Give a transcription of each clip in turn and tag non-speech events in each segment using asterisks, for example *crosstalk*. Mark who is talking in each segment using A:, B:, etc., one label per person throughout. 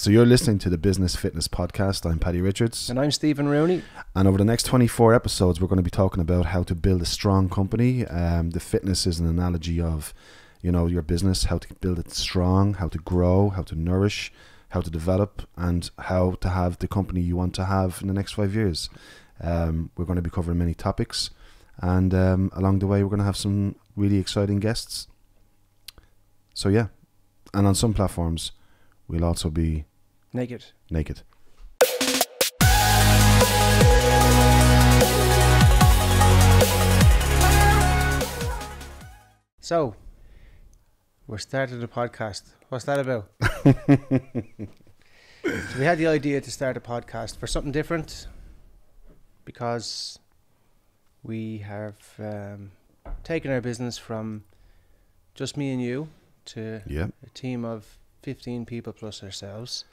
A: So you're listening to the Business Fitness Podcast. I'm Paddy Richards.
B: And I'm Stephen Rooney.
A: And over the next 24 episodes, we're going to be talking about how to build a strong company. Um, the fitness is an analogy of, you know, your business, how to build it strong, how to grow, how to nourish, how to develop, and how to have the company you want to have in the next five years. Um, we're going to be covering many topics. And um, along the way, we're going to have some really exciting guests. So, yeah. And on some platforms, we'll also be
B: naked.
A: Naked.
B: So, we're starting a podcast. What's that about? so *laughs* we had the idea to start a podcast for something different because we have um, taken our business from just me and you to
A: yeah.
B: a team of 15 people plus ourselves.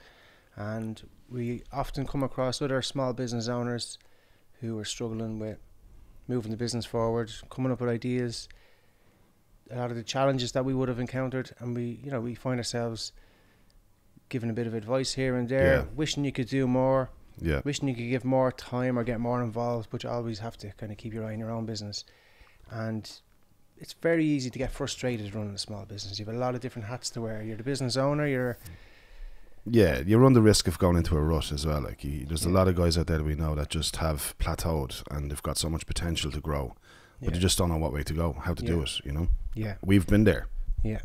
B: And we often come across other small business owners who are struggling with moving the business forward, coming up with ideas, a lot of the challenges that we would have encountered. And we, you know, we find ourselves giving a bit of advice here and there,
A: Yeah.
B: wishing you could do more,
A: Yeah.
B: wishing you could give more time or get more involved, but you always have to kind of keep your eye on your own business. And it's very easy to get frustrated running a small business. You've a lot of different hats to wear. You're the business owner. You're mm.
A: Yeah, you run the risk of going into a rut as well. Like you, there's a lot of guys out there that we know that just have plateaued and they've got so much potential to grow, but they just don't know what way to go, how to do
B: Yeah.
A: it. You know,
B: yeah,
A: we've been there.
B: yeah.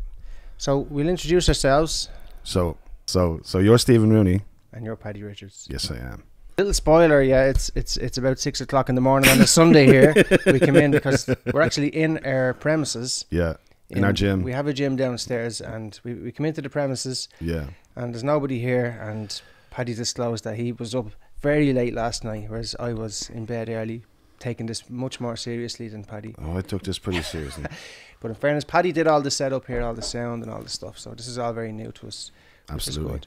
B: So we'll introduce ourselves,
A: So, so, so you're Stephen Rooney.
B: and you're Paddy Richards.
A: Yes, I am.
B: Little spoiler, yeah. It's it's it's about six o'clock in the morning on a Sunday here. *laughs* we come in because we're actually in our premises.
A: Yeah, in, our gym.
B: We have a gym downstairs, and we we come into the premises,
A: yeah,
B: and there's nobody here. And Paddy disclosed that he was up very late last night, whereas I was in bed early, taking this much more seriously than Paddy.
A: oh, I took this pretty seriously. *laughs*
B: But in fairness, Paddy did all the setup here, all the sound and all the stuff. So this is all very new to us,
A: Absolutely.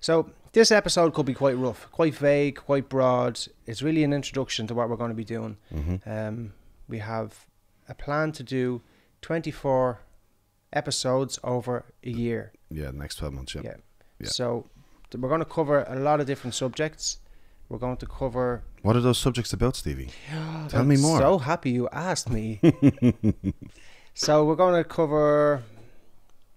B: So this episode could be quite rough, quite vague, quite broad. It's really an introduction to what we're going to be doing.
A: hmm
B: Um, we have a plan to do 24 episodes over a year.
A: Yeah, next twelve months. Yeah.
B: Yeah.
A: Yeah.
B: So we're going to cover a lot of different subjects. We're going to cover.
A: What are those subjects about, Stevie? *gasps* Tell me
B: I'm
A: more.
B: So happy you asked me. *laughs* so we're going to cover.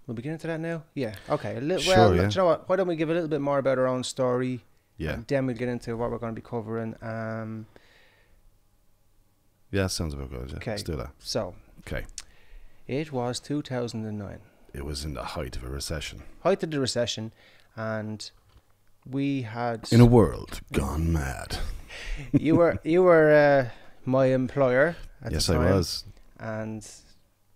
B: We'll begin into that now. Yeah. Okay. A little.
A: Sure,
B: well,
A: yeah.
B: you know what? Why don't we give a little bit more about our own story?
A: Yeah,
B: And then we'll get into what we're going to be covering. Um.
A: yeah, sounds about good. Yeah.
B: Okay.
A: Let's do that.
B: So
A: Okay.
B: It was 2009.
A: It was in the height of a recession
B: height of the recession, and we had
A: in a world gone mad.
B: you were *laughs* you were uh, my employer at
A: yes,
B: the
A: I was.
B: and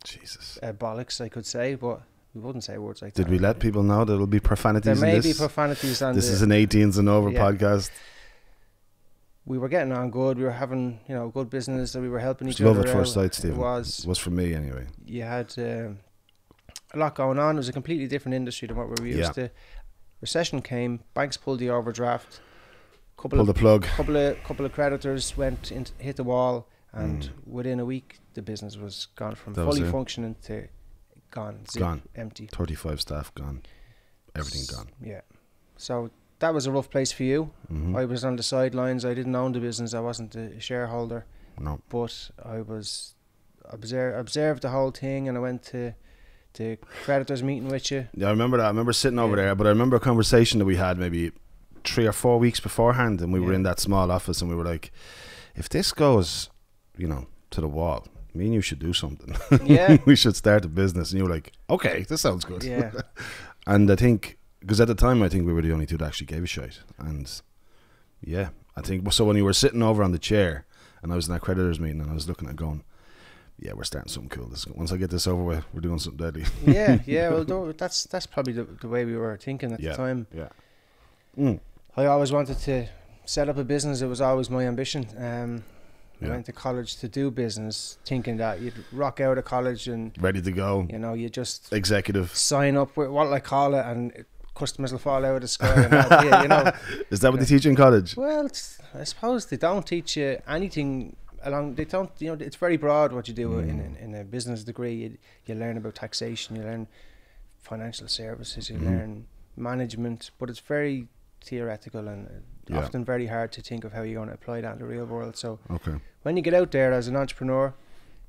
A: Jesus.
B: uh, bollocks I could say, but we wouldn't say words like
A: Did
B: that.
A: we let people know there will be profanities
B: There may
A: in
B: be
A: this?
B: profanities on
A: this
B: the,
A: is an 18s and over
B: Yeah.
A: podcast.
B: We were getting on good. We were having you know good business. and We were helping each
A: love
B: other
A: at first sight, Stephen.
B: It was
A: was for me anyway.
B: you had uh, a lot going on. It was a completely different industry than what we were used
A: Yeah.
B: to. Recession came. Banks pulled the overdraft. Couple
A: Pull
B: of
A: the plug.
B: couple of couple of creditors went in, hit the wall, and
A: Mm.
B: within a week the business was gone from
A: That
B: fully functioning to gone, zip,
A: Gone.
B: empty.
A: 35 staff gone. Everything gone.
B: Yeah. So that was a rough place for you.
A: hmm
B: I was on the sidelines. I didn't own the business. I wasn't a shareholder,
A: No.
B: but I was observe observed the whole thing, and I went to the creditors meeting with you.
A: Yeah, I remember that. I remember sitting over
B: Yeah.
A: there, but I remember a conversation that we had maybe three or four weeks beforehand, and we were in that small office, and we were like, if this goes, you know, to the wall, me and you should do something. *laughs*
B: Yeah.
A: we should start a business. And you were like, okay, this sounds good.
B: Yeah. *laughs*
A: And I think, because at the time, I think we were the only two that actually gave a shit. And yeah, I think, so when you were sitting over on the chair, and I was in that creditors meeting, and I was looking at going, yeah, we're starting something cool. This, once I get this over with, we're doing something deadly.
B: yeah, yeah. *laughs* Well, that's that's probably the, the way we were thinking at
A: Yeah.
B: the time.
A: Yeah. Mm.
B: I always wanted to set up a business. It was always my ambition. Um, I
A: Yeah.
B: went to college to do business, thinking that you'd rock out of college and
A: Ready to go.
B: you know you just
A: Executive.
B: sign up with what I call it, and it- customers will fall out of the sky. And you know, *laughs*
A: Is that what they teach in college?
B: well, I suppose they don't teach you anything along. They don't, you know, it's very broad what you do in, in in a business degree. You, you learn about taxation, you learn financial services, you
A: Mhm.
B: learn management, but it's very theoretical and
A: Yeah.
B: often very hard to think of how you're going to apply that in the real world. So
A: Okay.
B: when you get out there as an entrepreneur,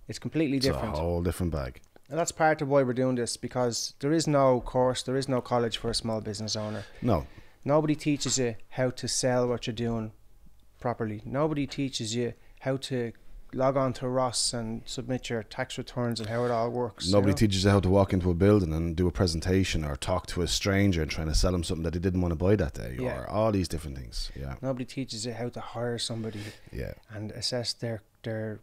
B: it's completely
A: It's
B: different.
A: a whole different bag.
B: And that's part of why we're doing this because there is no course, there is no college for a small business owner.
A: No.
B: Nobody teaches you how to sell what you're doing properly. Nobody teaches you how to log on to ROS and submit your tax returns and how it all works. you
A: Nobody
B: know?
A: teaches you how to walk into a building and do a presentation or talk to a stranger and trying to sell them something that they didn't want to buy that day
B: Yeah.
A: or all these different things. Yeah.
B: Nobody teaches you how to hire somebody
A: Yeah.
B: and assess their their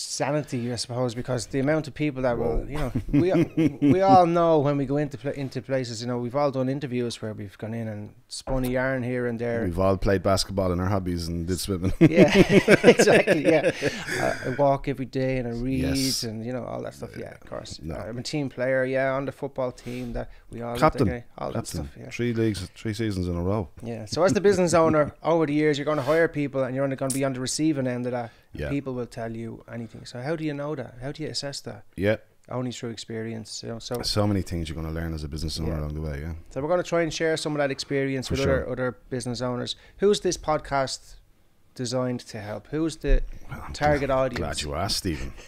B: sanity, I suppose, because the amount of people that will, you know, we we *laughs* all know when we go into pla into places, you know, we've all done interviews where we've gone in and spun a yarn here and there.
A: We've all played basketball in our hobbies and did swimming. *laughs*
B: yeah, *laughs* exactly. Yeah, uh, I walk every day and I read
A: Yes.
B: and you know all that stuff. Yeah, of course.
A: No.
B: I'm a team player. Yeah, on the football team that we all
A: Captain.
B: all that
A: Captain.
B: stuff. Yeah.
A: Three leagues, three seasons in a row.
B: Yeah. So as the business *laughs* owner, over the years, you're going to hire people, and you're only going to be on the receiving end of that.
A: Yeah.
B: People will tell you anything. So how do you know that? How do you assess that?
A: Yeah.
B: Only through experience. You know. So
A: So many things you're going to learn as a business owner
B: Yeah.
A: along the way. Yeah.
B: so we're going to try and share some of that experience
A: For
B: with
A: sure.
B: other other business owners. Who's this podcast designed to help? Who's the
A: Well,
B: target
A: glad,
B: audience?
A: Glad you asked, Stephen. *laughs*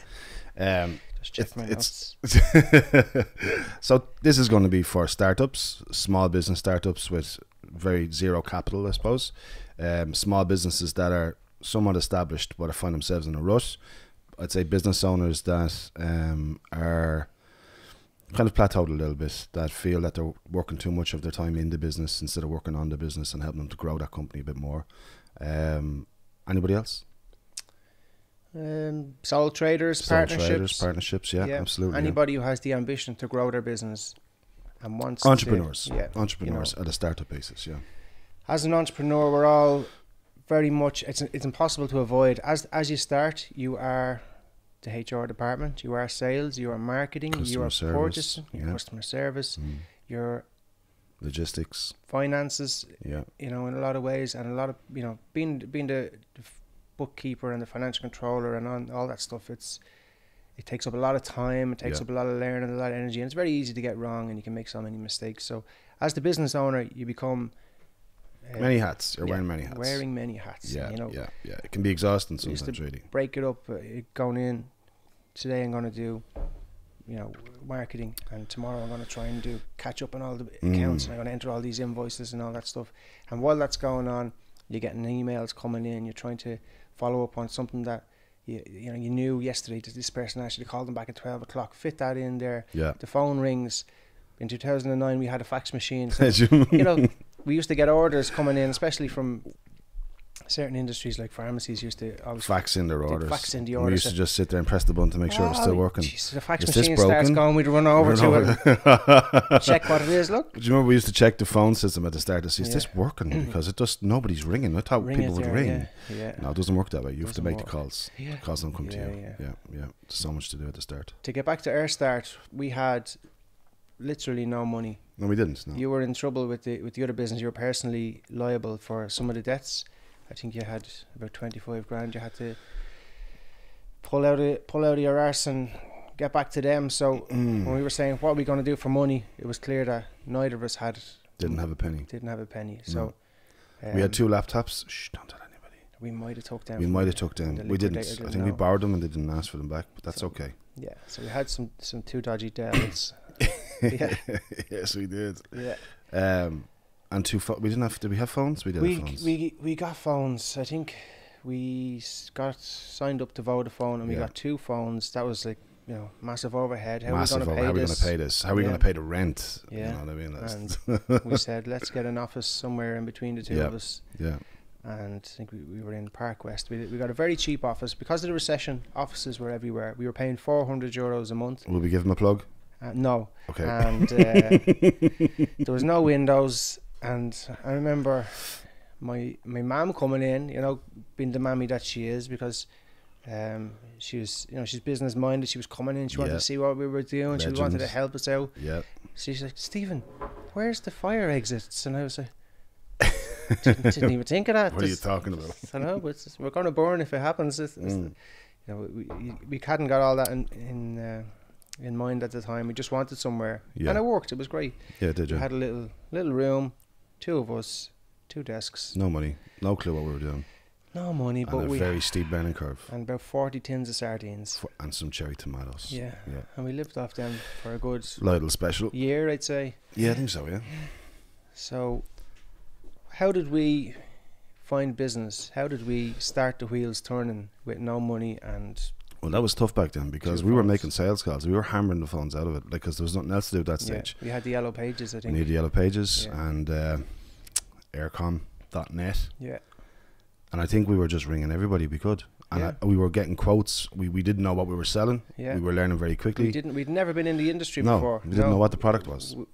A: Um,
B: Just check my notes. *laughs*
A: so this is going to be for startups, small business startups with very zero capital, I suppose. Um, small businesses that are somewhat established but find themselves in a rut. I'd say business owners that um, are kind of plateaued a little bit, that feel that they're working too much of their time in the business instead of working on the business and helping them to grow that company a bit more. Um, anybody else?
B: Um, sole traders,
A: Sole
B: partnerships.
A: traders, partnerships, yeah,
B: Yeah.
A: absolutely. yeah.
B: Anybody who has the ambition to grow their business and wants
A: Entrepreneurs,
B: To, yeah,
A: entrepreneurs at a startup basis, yeah.
B: as an entrepreneur, we're all very much. It's it's impossible to avoid. As as you start, you are the HR department. You are sales. You are marketing. you are
A: service,
B: purchasing. Your
A: yeah.
B: customer service.
A: Mm.
B: Your
A: Logistics,
B: finances.
A: yeah,
B: You know, in a lot of ways, and a lot of you know, being being the, the bookkeeper and the financial controller and on, all that stuff. It's it takes up a lot of time. It takes
A: Yeah.
B: up a lot of learning, a lot of energy, and it's very easy to get wrong, and you can make so many mistakes. So, as the business owner, you become
A: many hats. You're
B: yeah,
A: wearing many hats.
B: wearing many hats.
A: yeah,
B: you know,
A: yeah, yeah. It can be exhausting
B: We used to
A: sometimes, really.
B: break it up. Uh, going in today, I'm going to do, you know, marketing, and tomorrow I'm going to try and do catch up on all the accounts,
A: Mm.
B: and I'm going to enter all these invoices and all that stuff. And while that's going on, you're getting emails coming in. You're trying to follow up on something that you you know you knew yesterday that this person actually called them back at twelve o'clock. Fit that in there.
A: Yeah.
B: The phone rings. In 2009, we had a fax machine. So *laughs*
A: you
B: know, *laughs* *laughs* we used to get orders coming in, especially from certain industries like pharmacies. Used to always
A: fax in their orders.
B: fax in the
A: And we used to just sit there and press the button to make sure it was still
B: Oh,
A: working.
B: jeez, the fax
A: Is
B: machine starts going. We'd run over
A: Run
B: to
A: over
B: it, *laughs* check what it is. Look,
A: Do you remember we used to check the phone system at the start to see is
B: Yeah.
A: this working *clears throat* because it just nobody's ringing. I thought
B: ring
A: people would
B: there,
A: ring.
B: Yeah, yeah.
A: No, it doesn't work that way. You have to make the calls.
B: yeah.
A: Calls don't come to you.
B: yeah.
A: Yeah, yeah. There's so much to do at the start.
B: To get back to our start, we had literally no money.
A: No, we didn't. No.
B: You were in trouble with the with the other business. You were personally liable for some of the debts. I think you had about twenty five grand. You had to pull out of pull out of your arse and get back to them. So
A: Mm.
B: when we were saying what are we going to do for money, it was clear that neither of us had
A: Didn't have a penny.
B: didn't have a penny. So
A: we had
B: um,
A: two laptops. Shh, don't tell anybody.
B: We might have took them.
A: We might have took them.
B: the
A: We didn't. I
B: didn't
A: think we borrowed them and they didn't ask for them back, but that's
B: So-
A: okay.
B: Yeah, so we had some some two dodgy debts. *laughs* Yeah. *laughs*
A: yes, we did.
B: yeah,
A: Um, and two. Pho- we didn't have. Did we have phones? We did
B: we
A: phones.
B: we we got phones. I think we got signed up to Vodafone and we
A: Yeah.
B: got two phones. That was like you know massive overhead. How
A: Massive.
B: are we going to pay
A: How are we
B: this?
A: going to pay this? How are we
B: Yeah.
A: going to pay the rent?
B: Yeah.
A: You know what I mean? That's, *laughs*
B: we said let's get an office somewhere in between the two
A: Yeah.
B: of us.
A: yeah.
B: And I think we, we were in Park West. We, we got a very cheap office because of the recession. Offices were everywhere. We were paying four hundred euros a month.
A: Will we give them a plug?
B: Uh, no,
A: Okay.
B: and uh, *laughs* there was no windows. And I remember my my mum coming in, you know, being the mammy that she is, because um, she was, you know, she's business minded. She was coming in, she wanted
A: Yeah.
B: to see what we were doing. She wanted to help us out.
A: yeah.
B: She's like, Stephen, where's the fire exits? And I was like, didn't, didn't even think of that. *laughs*
A: What are you talking about?
B: I know, but it's- we're going to burn if it happens. It's, it's-
A: Mm.
B: you know, we, we, we hadn't got all that in, in uh, in mind at the time. We just wanted somewhere,
A: Yeah.
B: and it worked. It was great.
A: Yeah, did you?
B: We had a little little room, two of us, two desks,
A: no money, no clue what we were doing,
B: no money, but
A: a
B: we
A: very steep learning curve,
B: and about forty tins of sardines.
A: for, and some cherry tomatoes.
B: Yeah,
A: yeah.
B: and we lived off them for a good
A: Lidl special.
B: year, I'd say.
A: Yeah, I think so. Yeah.
B: So, how did we find business? How did we start the wheels turning with no money and
A: Well, that was tough back then because
B: Two
A: we were
B: phones.
A: making sales calls. We were hammering the phones out of it because there was nothing else to do at that
B: yeah,
A: stage.
B: we had the yellow pages? I
A: We
B: think.
A: the Yellow Pages
B: Yeah.
A: and uh, eircom.net.
B: yeah,
A: And I think we were just ringing everybody we could. And
B: Yeah.
A: I, we were getting quotes. We, we didn't know what we were selling.
B: yeah.
A: We were learning very quickly.
B: We didn't. We'd never been in the industry
A: no,
B: before.
A: we didn't
B: no.
A: know what the product was.
B: W-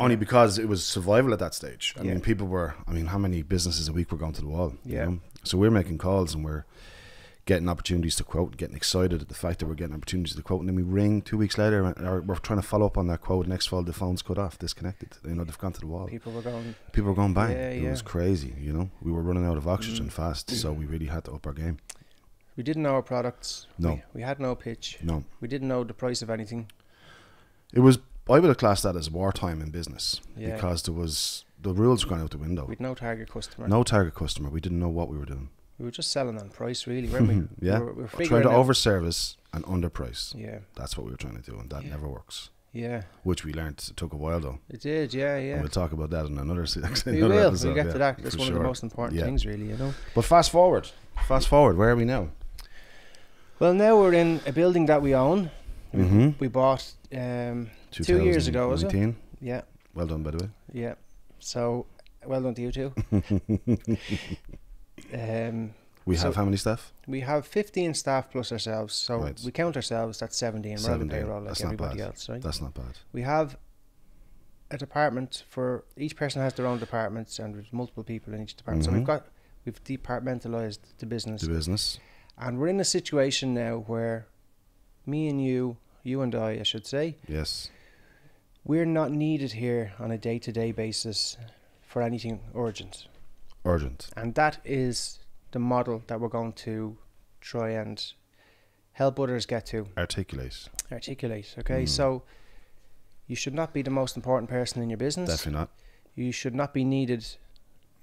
A: Only because it was survival at that stage. I
B: Yeah.
A: mean, people were, I mean, how many businesses a week were going to the wall? you
B: Yeah.
A: know? So we're making calls and we're getting opportunities to quote, getting excited at the fact that we're getting opportunities to quote. And then we ring two weeks later or we're trying to follow up on that quote. Next fall, the phone's cut off, disconnected. You know, they've gone to the wall.
B: People were going.
A: People were going bang.
B: Yeah,
A: It was crazy, you know. We were running out of oxygen
B: Mm.
A: fast, so we really had to up our game.
B: We didn't know our products.
A: No.
B: We, we had no pitch.
A: No.
B: We didn't know the price of anything.
A: It was, I would have classed that as wartime in business
B: Yeah.
A: because there was, the rules were going out the window.
B: We'd no target customer.
A: No target customer. We didn't know what we were doing.
B: We were just selling on price, really, weren't we? *laughs*
A: yeah.
B: We were, we were
A: Trying to
B: out-
A: overservice and underprice.
B: Yeah,
A: That's what we were trying to do, and that
B: Yeah.
A: never works.
B: yeah.
A: Which we learned it took a while though.
B: It did, yeah,
A: And
B: yeah.
A: we'll talk about that in another, se- *laughs*
B: We
A: another
B: will.
A: episode.
B: We'll get
A: yeah,
B: to that. That's one of the most important
A: Yeah.
B: things, really, you know.
A: But fast forward, fast forward. Where are we now?
B: Well, now we're in a building that we own. We-
A: Mm-hmm.
B: We bought, um, Two years ago, was it? yeah,
A: Well done, by the way.
B: yeah. So, well done to you too. *laughs* um,
A: We
B: So-
A: have how many staff?
B: we have 15 staff plus ourselves. So
A: Right.
B: we count ourselves, that's 17. We're on the
A: 17.
B: payroll like
A: That's not
B: everybody
A: bad.
B: else, right?
A: That's not bad.
B: We have a department for each person has their own departments and there's multiple people in each department. So
A: Mhm.
B: we've got we've departmentalized the business
A: The business.
B: and we're in a situation now where me and you, you and I, I should say,
A: Yes.
B: we're not needed here on a day-to-day basis for anything urgent.
A: Urgent.
B: And that is the model that we're going to try and help others get to
A: Articulate.
B: articulate. Okay,
A: Mm.
B: so you should not be the most important person in your business.
A: Definitely not.
B: You should not be needed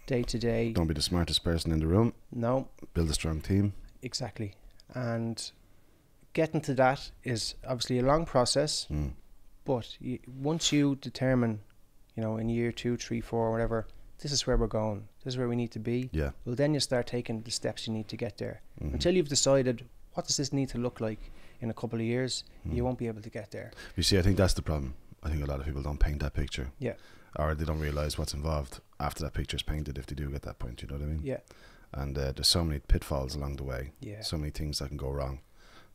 B: day to day.
A: Don't be the smartest person in the room.
B: No,
A: Build a strong team.
B: exactly. And getting to that is obviously a long process,
A: Mm.
B: but once you determine, you know, in year two, three, four, whatever, this is where we're going. This is where we need to be.
A: Yeah.
B: Well, then you start taking the steps you need to get there.
A: Mhm.
B: Until you've decided what does this need to look like in a couple of years,
A: Mm.
B: you won't be able to get there.
A: You see, I think that's the problem. I think a lot of people don't paint that picture.
B: Yeah.
A: Or they don't realize what's involved after that picture is painted if they do get that point, you know what I mean?
B: Yeah,
A: And uh, there's so many pitfalls along the way,
B: yeah.
A: so many things that can go wrong.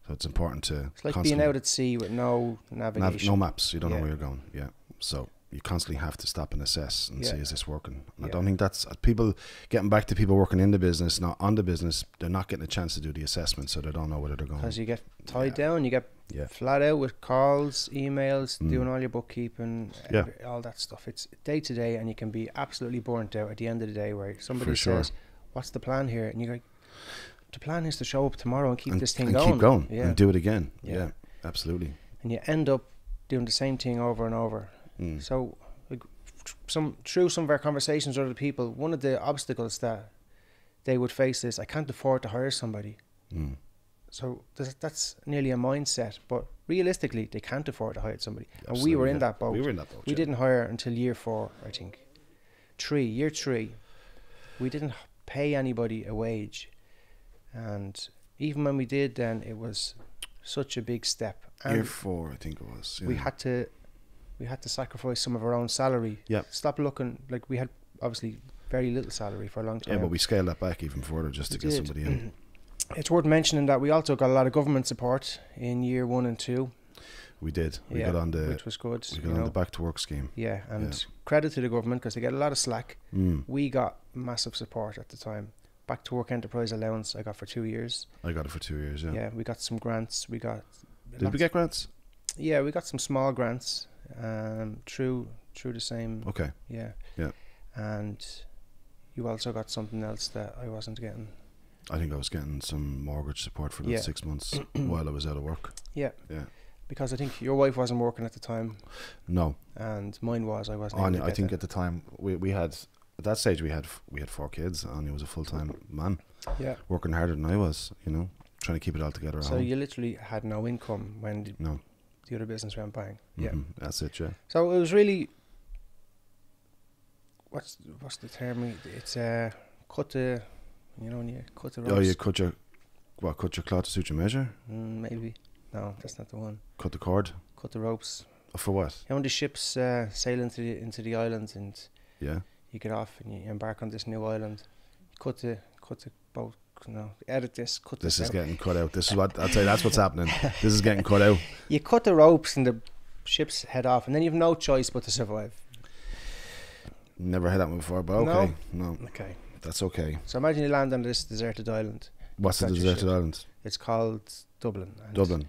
A: So it's important to
B: It's like being out at sea with no
A: nav-
B: navigation.
A: no maps. You don't know where you're going. Yeah. So you constantly have to stop and assess and see is this working. And I don't think that's uh, people getting back to people working in the business, not on the business. They're not getting a chance to do the assessment, so they don't know whether they're going.
B: because you get tied
A: Yeah.
B: down, you get
A: Yeah.
B: flat out with calls, emails,
A: Mm.
B: doing all your bookkeeping,
A: Yeah.
B: every- all that stuff. It's day to day, and you can be absolutely burnt out at the end of the day. Where somebody
A: sure.
B: says, "What's the plan here?" and you're like, "The plan is to show up tomorrow and keep
A: and,
B: this thing
A: and
B: going."
A: keep going
B: Yeah,
A: and do it again.
B: Yeah.
A: Yeah, absolutely.
B: and you end up doing the same thing over and over.
A: Mm.
B: So, like, some through some of our conversations with other people, one of the obstacles that they would face is, "I can't afford to hire somebody."
A: Mm.
B: So that's nearly a mindset, but realistically, they can't afford to hire somebody. and we were in that boat.
A: We were in that boat.
B: We
A: yeah.
B: didn't hire until year four, I think. Three, year three, we didn't pay anybody a wage, and even when we did, then it was such a big step, and
A: Year four, I think it was.
B: we had to, we had to sacrifice some of our own salary.
A: Yeah.
B: Stop looking like we had obviously very little salary for a long time.
A: Yeah, but we scaled that back even further just to
B: We
A: get somebody in. *clears throat*
B: It's worth mentioning that we also got a lot of government support in year one and two.
A: We did. We
B: yeah,
A: got on the
B: which was good.
A: we got on
B: know.
A: the back to work scheme.
B: Yeah, and
A: Yeah.
B: credit to the government because they get a lot of slack.
A: Mm.
B: We got massive support at the time. Back to work enterprise allowance I got for two years.
A: I got it for two years.
B: Yeah,
A: Yeah.
B: we got some grants. We got.
A: Did we get grants?
B: Yeah, we got some small grants. Um, through through the same.
A: Okay.
B: Yeah.
A: Yeah.
B: And you also got something else that I wasn't getting.
A: I think I was getting some mortgage support for those
B: Yeah.
A: six months *clears throat* while I was out of work.
B: Yeah.
A: Yeah.
B: because I think your wife wasn't working at the time,
A: No,
B: and mine was. I wasn't.
A: Anya. I think at the time we, we had at that stage we had we had four kids. Anya was a full time man,
B: yeah.
A: working harder than I was. You know, trying to keep it all together.
B: So
A: home.
B: you literally had no income when
A: no,
B: the other business went bang. Yeah.
A: Mhm, that's it. Yeah,
B: So it was really. What's what's the term? It's uh, cut the, you know, when you cut the ropes.
A: oh, you cut your what? Cut your cloth to suit your measure.
B: Mm, maybe. No, that's not the one.
A: Cut the cord
B: Cut the ropes.
A: Oh, for what?
B: You know, when the ships uh, sail into the into the islands and
A: Yeah,
B: you get off and you embark on this new island. Cut the cut the boat. No, edit this. Cut
A: this
B: this.
A: is
B: out.
A: getting cut out. This is what I'll tell you. That's what's happening. This is getting cut out. *laughs*
B: You cut the ropes and the ships head off, and then you've no choice but to survive.
A: Never had that one before, but okay, no,
B: Okay.
A: that's okay.
B: So imagine you land on this deserted island.
A: What's the deserted island?
B: It's called Dublin. And,
A: Dublin.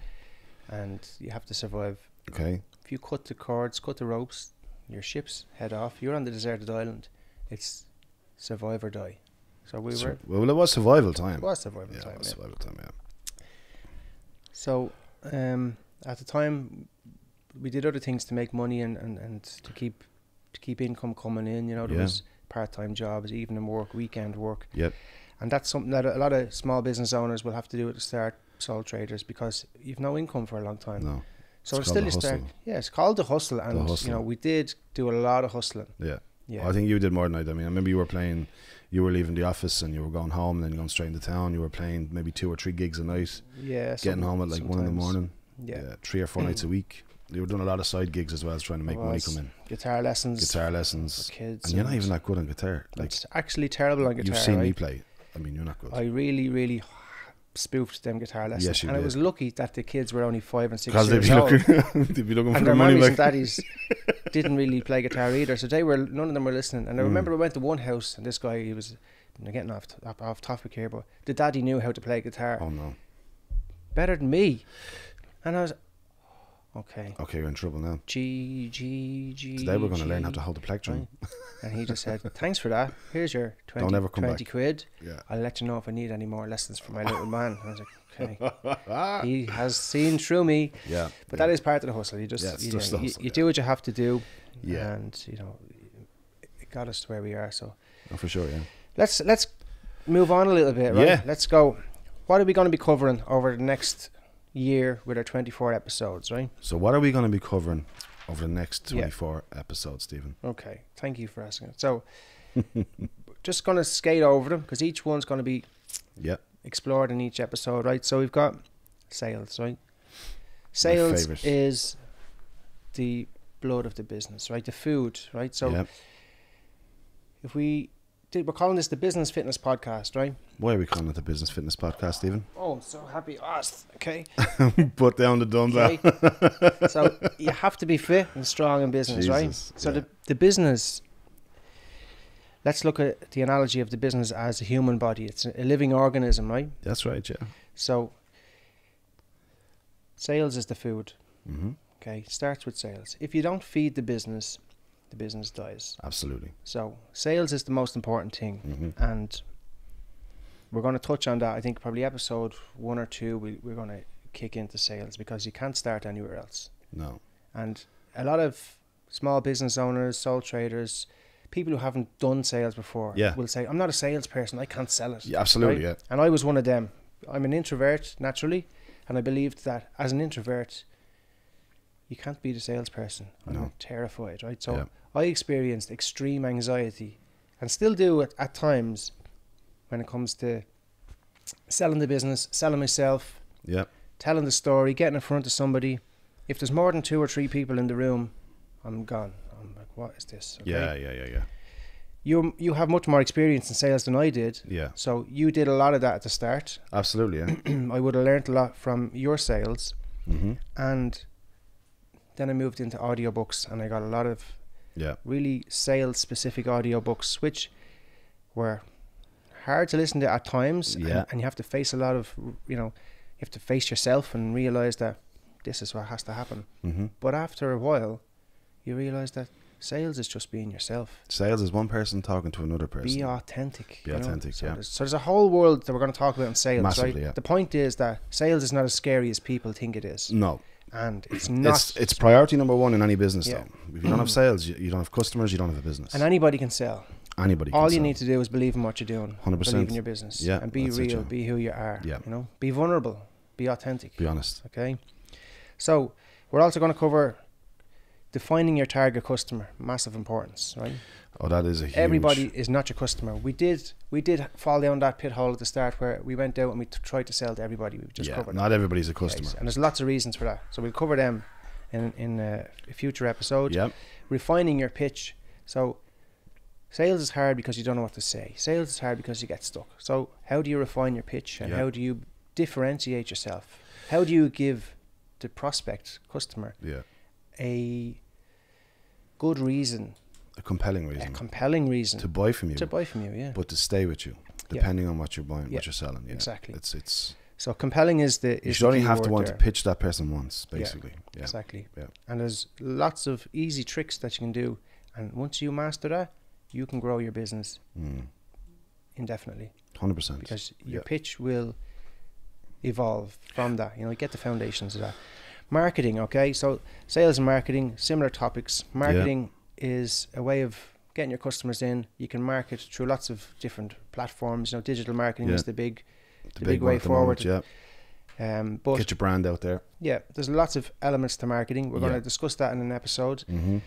B: And you have to survive.
A: Okay,
B: If you cut the cords, cut the ropes, your ships head off. You're on the deserted island. It's survive or die. So we were.
A: well, it was survival time.
B: It was survival
A: yeah,
B: time.
A: was
B: yeah.
A: survival time. Yeah.
B: So um, at the time, we did other things to make money and, and, and to keep to keep income coming in. You know, there
A: Yeah.
B: was part time jobs, evening work, weekend work.
A: Yep.
B: And that's something that a lot of small business owners will have to do at the start, sole traders, because you've no income for a long time.
A: No.
B: so
A: it's called
B: you
A: the
B: start, yeah, it's called the hustle, and you
A: hustle.
B: know we did do a lot of hustling.
A: Yeah.
B: Yeah,
A: I think you did more than I did. I mean, I remember you were playing, you were leaving the office and you were going home and then going straight into town. You were playing maybe two or three gigs a night,
B: yeah,
A: getting home at like one in the morning.
B: Yeah.
A: three or four nights a *clears throat* week. You were doing a lot of side gigs as well as trying to make money come in.
B: guitar lessons,
A: Guitar
B: for
A: lessons.
B: kids,
A: And you're not even that good on guitar. Like,
B: it's actually terrible on guitar.
A: you've seen me play. I mean, you're not good.
B: I really, really spoofed them guitar lessons,
A: Yes,
B: and I
A: did.
B: was lucky that the kids were only five and six
A: Because they'd
B: years
A: be
B: old.
A: looking, *laughs* they'd be looking for
B: and
A: their
B: their
A: money
B: mummies and
A: back.
B: daddies *laughs* didn't really play guitar either, so they were none of them were listening. And I
A: Mm.
B: remember I went to one house, and this guy he was I'm getting off off, off topic here, but the daddy knew how to play guitar
A: Oh no.
B: better than me, and I was okay.
A: Okay, you're in trouble now.
B: G G G.
A: Today we're going to learn how to hold the plectrum.
B: And he just said, *laughs* "Thanks for that. Here's your 20,
A: ever come
B: 20
A: back."
B: quid.
A: Yeah.
B: I'll let you know if I need any more lessons from my little *laughs* man." I was like, "Okay." *laughs* he has seen through me.
A: Yeah.
B: But
A: yeah.
B: that is part of the hustle. You just
A: Yeah,
B: you,
A: just
B: know, you,
A: hustle,
B: you
A: yeah.
B: do what you have to do,
A: Yeah.
B: and you know it got us to where we are. So
A: Oh, for sure, yeah.
B: let's let's move on a little bit, right?
A: Yeah.
B: Let's go. What are we going to be covering over the next year with our twenty four episodes, right?
A: So, what are we going to be covering over the next
B: Yeah.
A: 24 episodes, Stephen?
B: Okay, thank you for asking. So *laughs* just going to skate over them because each one's going to be
A: Yeah.
B: explored in each episode, right? So we've got sales, right? Sales is the blood of the business, right? The food, right? So
A: yeah.
B: if we did, we're calling this the business fitness podcast, right?
A: Why are we calling it the Business Fitness Podcast, Stephen?
B: Oh, I'm so happy. Oh, okay. *laughs*
A: Put down the dumbbell.
B: okay. *laughs* so you have to be fit and strong in business, right? So
A: yeah.
B: the the business. Let's look at the analogy of the business as a human body. It's a living organism, right?
A: That's right, yeah.
B: So sales is the food.
A: hmm
B: Okay, starts with sales. If you don't feed the business, the business dies.
A: Absolutely.
B: So sales is the most important thing,
A: hmm
B: and we're going to touch on that. I think probably episode one or two, we, we're going to kick into sales because you can't start anywhere else.
A: No.
B: And a lot of small business owners, sole traders, people who haven't done sales before,
A: Yeah.
B: will say, "I'm not a salesperson. I can't sell it."
A: Yeah, absolutely,
B: Right?
A: yeah.
B: And I was one of them. I'm an introvert naturally, and I believed that as an introvert, you can't be the salesperson. I'm
A: No.
B: terrified, right? So
A: Yeah.
B: I experienced extreme anxiety, and still do at, at times when it comes to selling the business, selling myself,
A: Yeah.
B: telling the story, getting in front of somebody. If there's more than two or three people in the room, I'm gone. I'm like, what is this? Okay?
A: Yeah, yeah, yeah, yeah.
B: You you have much more experience in sales than I did.
A: Yeah.
B: So you did a lot of that at the start.
A: Absolutely, yeah. *clears throat*
B: I would have learned a lot from your sales,
A: hmm
B: and then I moved into audiobooks, and I got a lot of
A: Yeah.
B: really sales specific audiobooks, which were hard to listen to at times. and-
A: Yeah.
B: And, you have to face a lot of, you know, you have to face yourself and realize that this is what has to happen.
A: hmm
B: But after a while, you realize that sales is just being yourself.
A: Sales is one person talking to another person.
B: Be authentic.
A: Be
B: know?
A: authentic,
B: So
A: yeah.
B: There's, so there's a whole world that we're going to talk about in sales,
A: Massively,
B: right?
A: yeah.
B: The point is that sales is not as scary as people think it is.
A: No.
B: And it's not.
A: It's it's priority number one in any business.
B: Yeah.
A: Though, if you don't have sales, you, you don't have customers, you don't have a business.
B: and anybody can sell.
A: Anybody.
B: All you
A: sell.
B: need to do is believe in what you're doing.
A: 100%.
B: Believe in your business.
A: Yeah,
B: And be
A: it,
B: real. Be who you are.
A: Yeah.
B: You know, be vulnerable. Be authentic.
A: Be honest.
B: Okay. So we're also going to cover defining your target customer. Massive importance, right?
A: Oh, that is a huge.
B: Everybody is not your customer. We did we did fall down that pit hole at the start where we went out and we t- tried to sell to everybody. We've just
A: yeah,
B: covered.
A: not everybody's a customer.
B: And there's lots of reasons for that. So we'll cover them in in a future episode.
A: Yep.
B: Refining your pitch. So sales is hard because you don't know what to say. Sales is hard because you get stuck. So how do you refine your pitch and
A: Yeah.
B: how do you differentiate yourself? How do you give the prospect customer
A: Yeah.
B: a good reason,
A: A compelling
B: a
A: reason
B: compelling reason
A: to buy from you,
B: to buy from you? Yeah.
A: but to stay with you,
B: Yeah.
A: depending on what you're buying,
B: Yeah,
A: what you're selling. Yeah.
B: exactly.
A: It's it's.
B: So compelling is the is
A: You should only have to want
B: there.
A: to pitch that person once, basically. Yeah.
B: Exactly.
A: Yeah.
B: And there's lots of easy tricks that you can do, and once you master that, you can grow your business
A: Mm.
B: indefinitely
A: Hundred percent.
B: because your
A: Yeah.
B: pitch will evolve from that. You know, get the foundations of that. Marketing, okay. So sales and marketing, similar topics. Marketing is a way of getting your customers in. You can market through lots of different platforms. You know, digital marketing
A: Yeah.
B: is the big,
A: The
B: the
A: big
B: big way
A: the moment,
B: forward.
A: Yeah.
B: um, but
A: Get your brand out there.
B: yeah, there's lots of elements to marketing. We're going to discuss that in an episode.
A: Mm-hmm.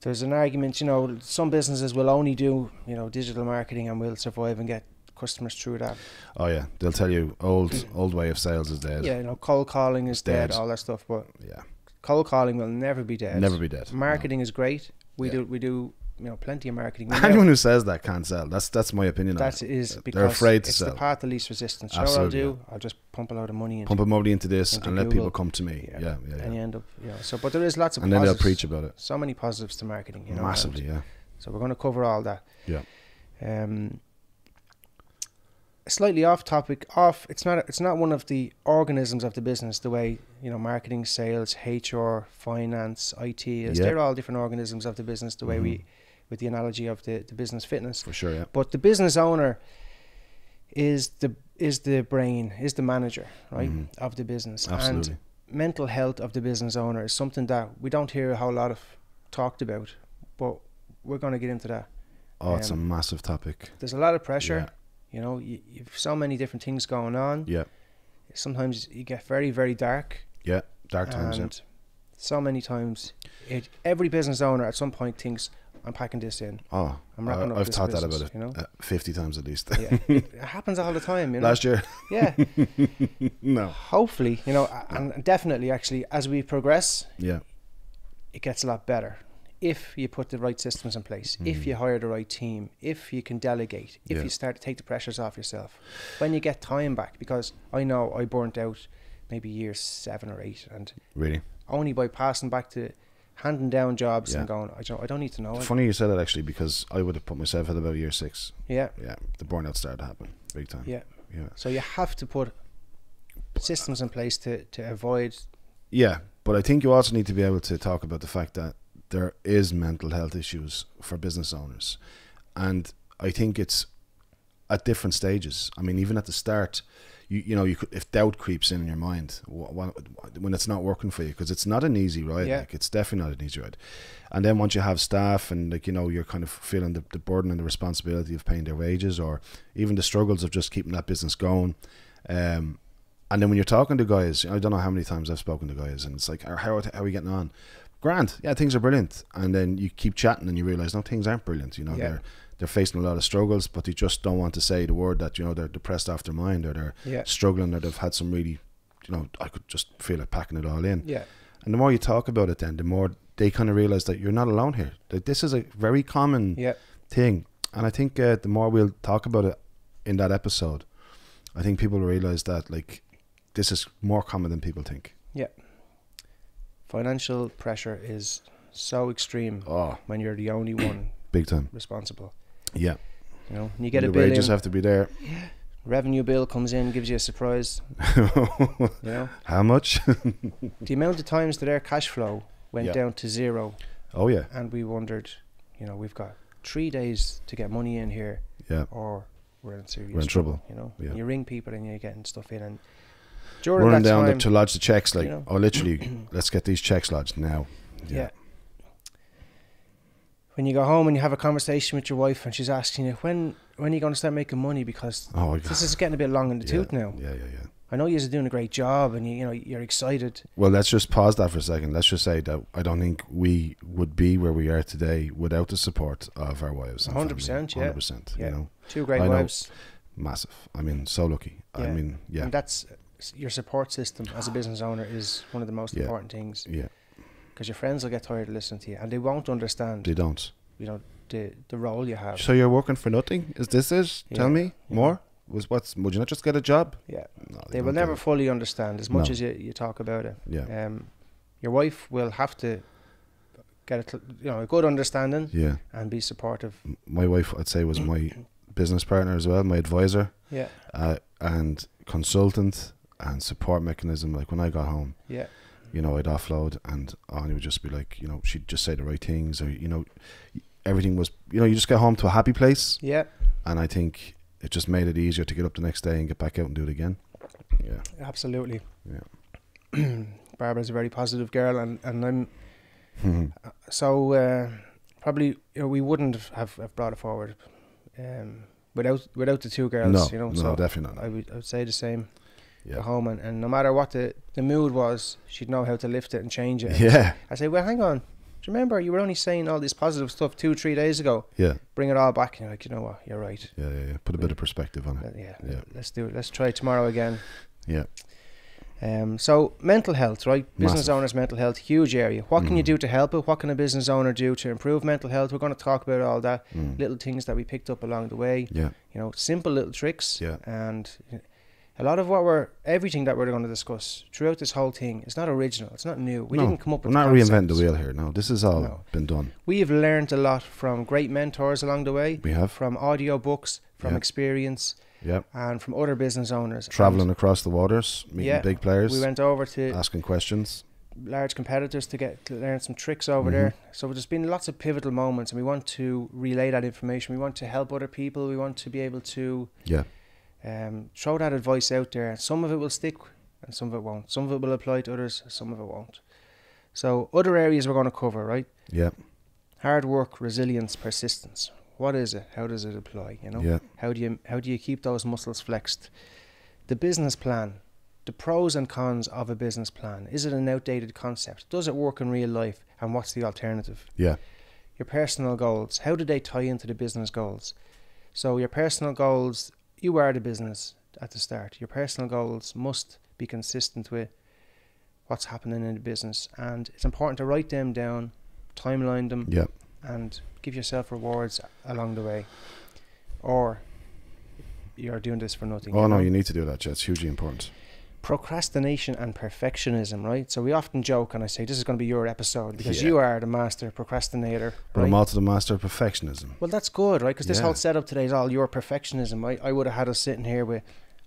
B: There's an argument, you know, some businesses will only do, you know, digital marketing and will survive and get customers through that.
A: Oh yeah, they'll tell you old old way of sales is dead.
B: Yeah, you know, cold calling is dead,
A: dead.
B: all that stuff, but
A: Yeah.
B: Cold calling will never be dead.
A: Never be dead. no.
B: Marketing is great. We
A: Yeah.
B: do we do, you know, plenty of marketing. We *laughs*
A: Anyone
B: know
A: who says that can't sell. That's that's my opinion. on
B: that is
A: They're
B: because
A: afraid to
B: it's
A: sell.
B: the path of least resistance. You
A: Absolutely,
B: I'll do? I'll just pump a load of money into
A: Pump a money into this
B: Into
A: and let people come to me. Yeah, yeah, yeah.
B: and you end up, you know. So, but there is lots of
A: And then they'll preach about it
B: So many positives to marketing, you know. and-
A: massively. Yeah.
B: So we're going to cover all that.
A: Yeah.
B: Um, slightly off topic. Off. It's not. It's not one of the organisms of the business. The way you know, marketing, sales, HR, finance, IT is.
A: Yeah.
B: They're all different organisms of the business. The way
A: Mhm.
B: we, with the analogy of the the business fitness.
A: For sure. Yeah.
B: But the business owner is the is the brain, is the manager, right,
A: Mhm.
B: of the business.
A: Absolutely.
B: And mental health of the business owner is something that we don't hear a whole lot of talked about, but we're going to get into that.
A: oh, it's a
B: um,
A: massive topic.
B: There's a lot of pressure. You know, you, you've so many different things going on.
A: Yeah.
B: Sometimes you get very, very dark.
A: Yeah. Dark times. Yeah.
B: and so many times, it, every business owner at some point thinks, I'm packing this in.
A: Oh,
B: I'm wrapping
A: I-
B: up
A: I've
B: this
A: thought that about it
B: you know?
A: uh, fifty times at least.
B: Yeah. it *laughs* happens all the time, you know.
A: Last year,
B: yeah. *laughs*
A: no.
B: Hopefully, you know, and definitely, actually, as we progress,
A: Yeah.
B: it gets a lot better if you put the right systems in place, if
A: Mhm.
B: you hire the right team, if you can delegate, if
A: Yeah.
B: you start to take the pressures off yourself, when you get time back. Because I know I burnt out maybe year seven or eight, and
A: Really.
B: only by passing back to handing down jobs
A: Yeah.
B: and going, I don't, I don't need to know. it."
A: Funny you said that actually because I would have put myself at about year six.
B: Yeah,
A: Yeah, the burnout started to happen big time.
B: yeah.
A: Yeah.
B: So you have to put systems in place to to avoid.
A: Yeah, but I think you also need to be able to talk about the fact that there is mental health issues for business owners, and I think it's at different stages. I mean, even at the start, you you know, you could if doubt creeps in in your mind wh- wh- when it's not working for you because it's not an easy ride.
B: Yeah.
A: Like it's definitely not an easy ride. And then once you have staff and like you know you're kind of feeling the, the burden and the responsibility of paying their wages or even the struggles of just keeping that business going. Um, and then when you're talking to guys, I don't know how many times I've spoken to guys, and it's like, how, how are we getting on? Grand, yeah, things are brilliant. And then you keep chatting, and you realize no, things aren't brilliant. You know,
B: Yeah.
A: they're they're facing a lot of struggles, but they just don't want to say the word that you know they're depressed off their mind, or they're
B: Yeah,
A: struggling, or they've had some really, you know, I could just feel it packing it all in.
B: yeah,
A: And the more you talk about it, then the more they kind of realize that you're not alone here. That this is a very common
B: yeah.
A: thing. And I think uh, the more we'll talk about it in that episode, I think people will realize that like this is more common than people think.
B: Financial pressure is so extreme
A: Oh,
B: when you're the only one *clears throat*
A: big time.
B: responsible.
A: Yeah.
B: You know, you get
A: the
B: a bill
A: wages
B: in,
A: have to be there.
B: revenue bill comes in, gives you a surprise. *laughs* You know,
A: How much?
B: the amount of times that our cash flow went
A: Yeah.
B: down to zero,
A: oh yeah.
B: and we wondered, you know, we've got three days to get money in here,
A: Yeah.
B: or we're in serious
A: We're in trouble.
B: You know,
A: Yeah.
B: you ring people and you're getting stuff in, and During
A: running down
B: time,
A: the, to lodge the checks, like,
B: you know.
A: oh, literally, *clears throat* let's get these checks lodged now.
B: yeah. When you go home and you have a conversation with your wife and she's asking you when when are you going to start making money because
A: Oh,
B: this is getting a bit long in the
A: yeah,
B: tooth now.
A: Yeah, yeah, yeah.
B: I know you're doing a great job and you you know you're excited.
A: Well, let's just pause that for a second. Let's just say that I don't think we would be where we are today without the support of our wives. and
B: 100%,
A: family.
B: yeah.
A: 100%.
B: Yeah.
A: You know,
B: Two great
A: I know.
B: wives.
A: massive. I mean, so lucky. I mean, yeah,
B: And that's your support system as a business owner is one of the most
A: Yeah.
B: important things
A: yeah.
B: because your friends will get tired of listening to you and they won't understand
A: They don't.
B: you know the the role you have.
A: So you're working for nothing? Is this it?
B: Yeah,
A: Tell me
B: yeah.
A: more. Was what's? Would you not just get a job?
B: Yeah,
A: No,
B: they
A: don't
B: will never fully understand as much
A: No.
B: as you, you talk about it.
A: Yeah,
B: Um, your wife will have to get a you know a good understanding
A: yeah.
B: and be supportive.
A: My wife, I'd say, was my *clears throat* business partner as well, my advisor,
B: Yeah,
A: uh, and consultant and support mechanism. Like when I got home,
B: yeah,
A: you know, I'd offload, and Anya would just be like, you know, she'd just say the right things, or you know, everything was, you know, you just get home to a happy place,
B: yeah.
A: and I think it just made it easier to get up the next day and get back out and do it again. Yeah,
B: Absolutely.
A: yeah. *clears throat*
B: Barbara's a very positive girl, and and I'm
A: Mhm.
B: so uh, probably you know, we wouldn't have, have brought it forward um, without without the two girls.
A: no,
B: you know,
A: no,
B: so
A: definitely
B: I would I would say the same
A: Yeah,
B: at home, and, and no matter what the, the mood was, she'd know how to lift it and change it.
A: yeah,
B: I say, well, hang on. Do you remember you were only saying all this positive stuff two, three days ago?
A: yeah,
B: Bring it all back. And you're like, you know what? You're right.
A: yeah, yeah, yeah. Put a bit of perspective on it.
B: Yeah,
A: Yeah.
B: let's do it. Let's try tomorrow again.
A: Yeah,
B: Um, so mental health, right? Business owners' mental health, huge area. What can you
A: Mhm.
B: do to help it? What can a business owner do to improve mental health? We're going to talk about all that,
A: Mm.
B: little things that we picked up along the way.
A: yeah,
B: You know, simple little tricks.
A: Yeah.
B: And a lot of what we're, everything that we're going to discuss throughout this whole thing is not original. It's not new. We
A: No,
B: didn't come up
A: We're
B: with
A: not
B: the
A: reinventing the wheel here. No, this has all
B: No.
A: been done.
B: We've learned a lot from great mentors along the way,
A: We have,
B: from audio books, from
A: Yeah.
B: experience,
A: yeah,
B: and from other business owners.
A: traveling across the waters, meeting
B: Yeah,
A: big players,
B: we went over to
A: asking questions.
B: large competitors to get to learn some tricks over
A: Mhm.
B: there. So there's been lots of pivotal moments, and we want to relay that information. We want to help other people. We want to be able to
A: Yeah,
B: um, throw that advice out there. Some of it will stick, and some of it won't. Some of it will apply to others. Some of it won't. So other areas we're going to cover, right?
A: yeah,
B: Hard work, resilience, persistence. What is it? How does it apply? You know.
A: yeah,
B: How do you how do you keep those muscles flexed? The business plan, the pros and cons of a business plan. Is it an outdated concept? Does it work in real life? And what's the alternative?
A: yeah,
B: Your personal goals. How do they tie into the business goals? So your personal goals, you are the business at the start. Your personal goals must be consistent with what's happening in the business, and it's important to write them down, timeline them,
A: yeah.
B: and give yourself rewards along the way. Or you're doing this for nothing.
A: Oh no,
B: know?
A: you need to do that. It's hugely important.
B: Procrastination and perfectionism, right? So we often joke, and I say this is going to be your episode because
A: Yeah.
B: you are the master procrastinator.
A: But
B: right?
A: I'm also the master of perfectionism.
B: well, that's good, right? Because this
A: Yeah.
B: whole setup today is all your perfectionism. I, I would have had us sitting here with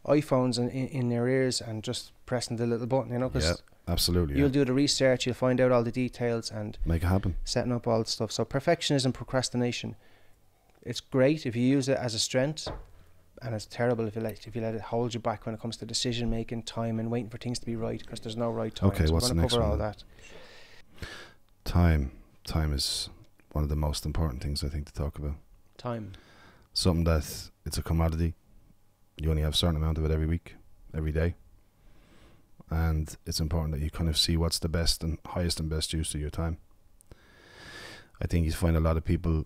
B: iPhones in, in, in their ears and just pressing the little button, you know, because
A: Yeah, absolutely.
B: you'll
A: Yeah.
B: do the research, you'll find out all the details, and
A: Make it happen.
B: setting up all the stuff. So perfectionism, procrastination, it's great if you use it as a strength, and it's terrible if you let if you let it hold you back when it comes to decision making, time, and waiting for things to be right because there's no right time.
A: Okay,
B: so
A: what's the next
B: cover
A: one
B: all that.
A: Time. Time is one of the most important things I think to talk about.
B: Time.
A: Something that it's a commodity. You only have a certain amount of it every week, every day. And it's important that you kind of see what's the best and highest and best use of your time. I think you find a lot of people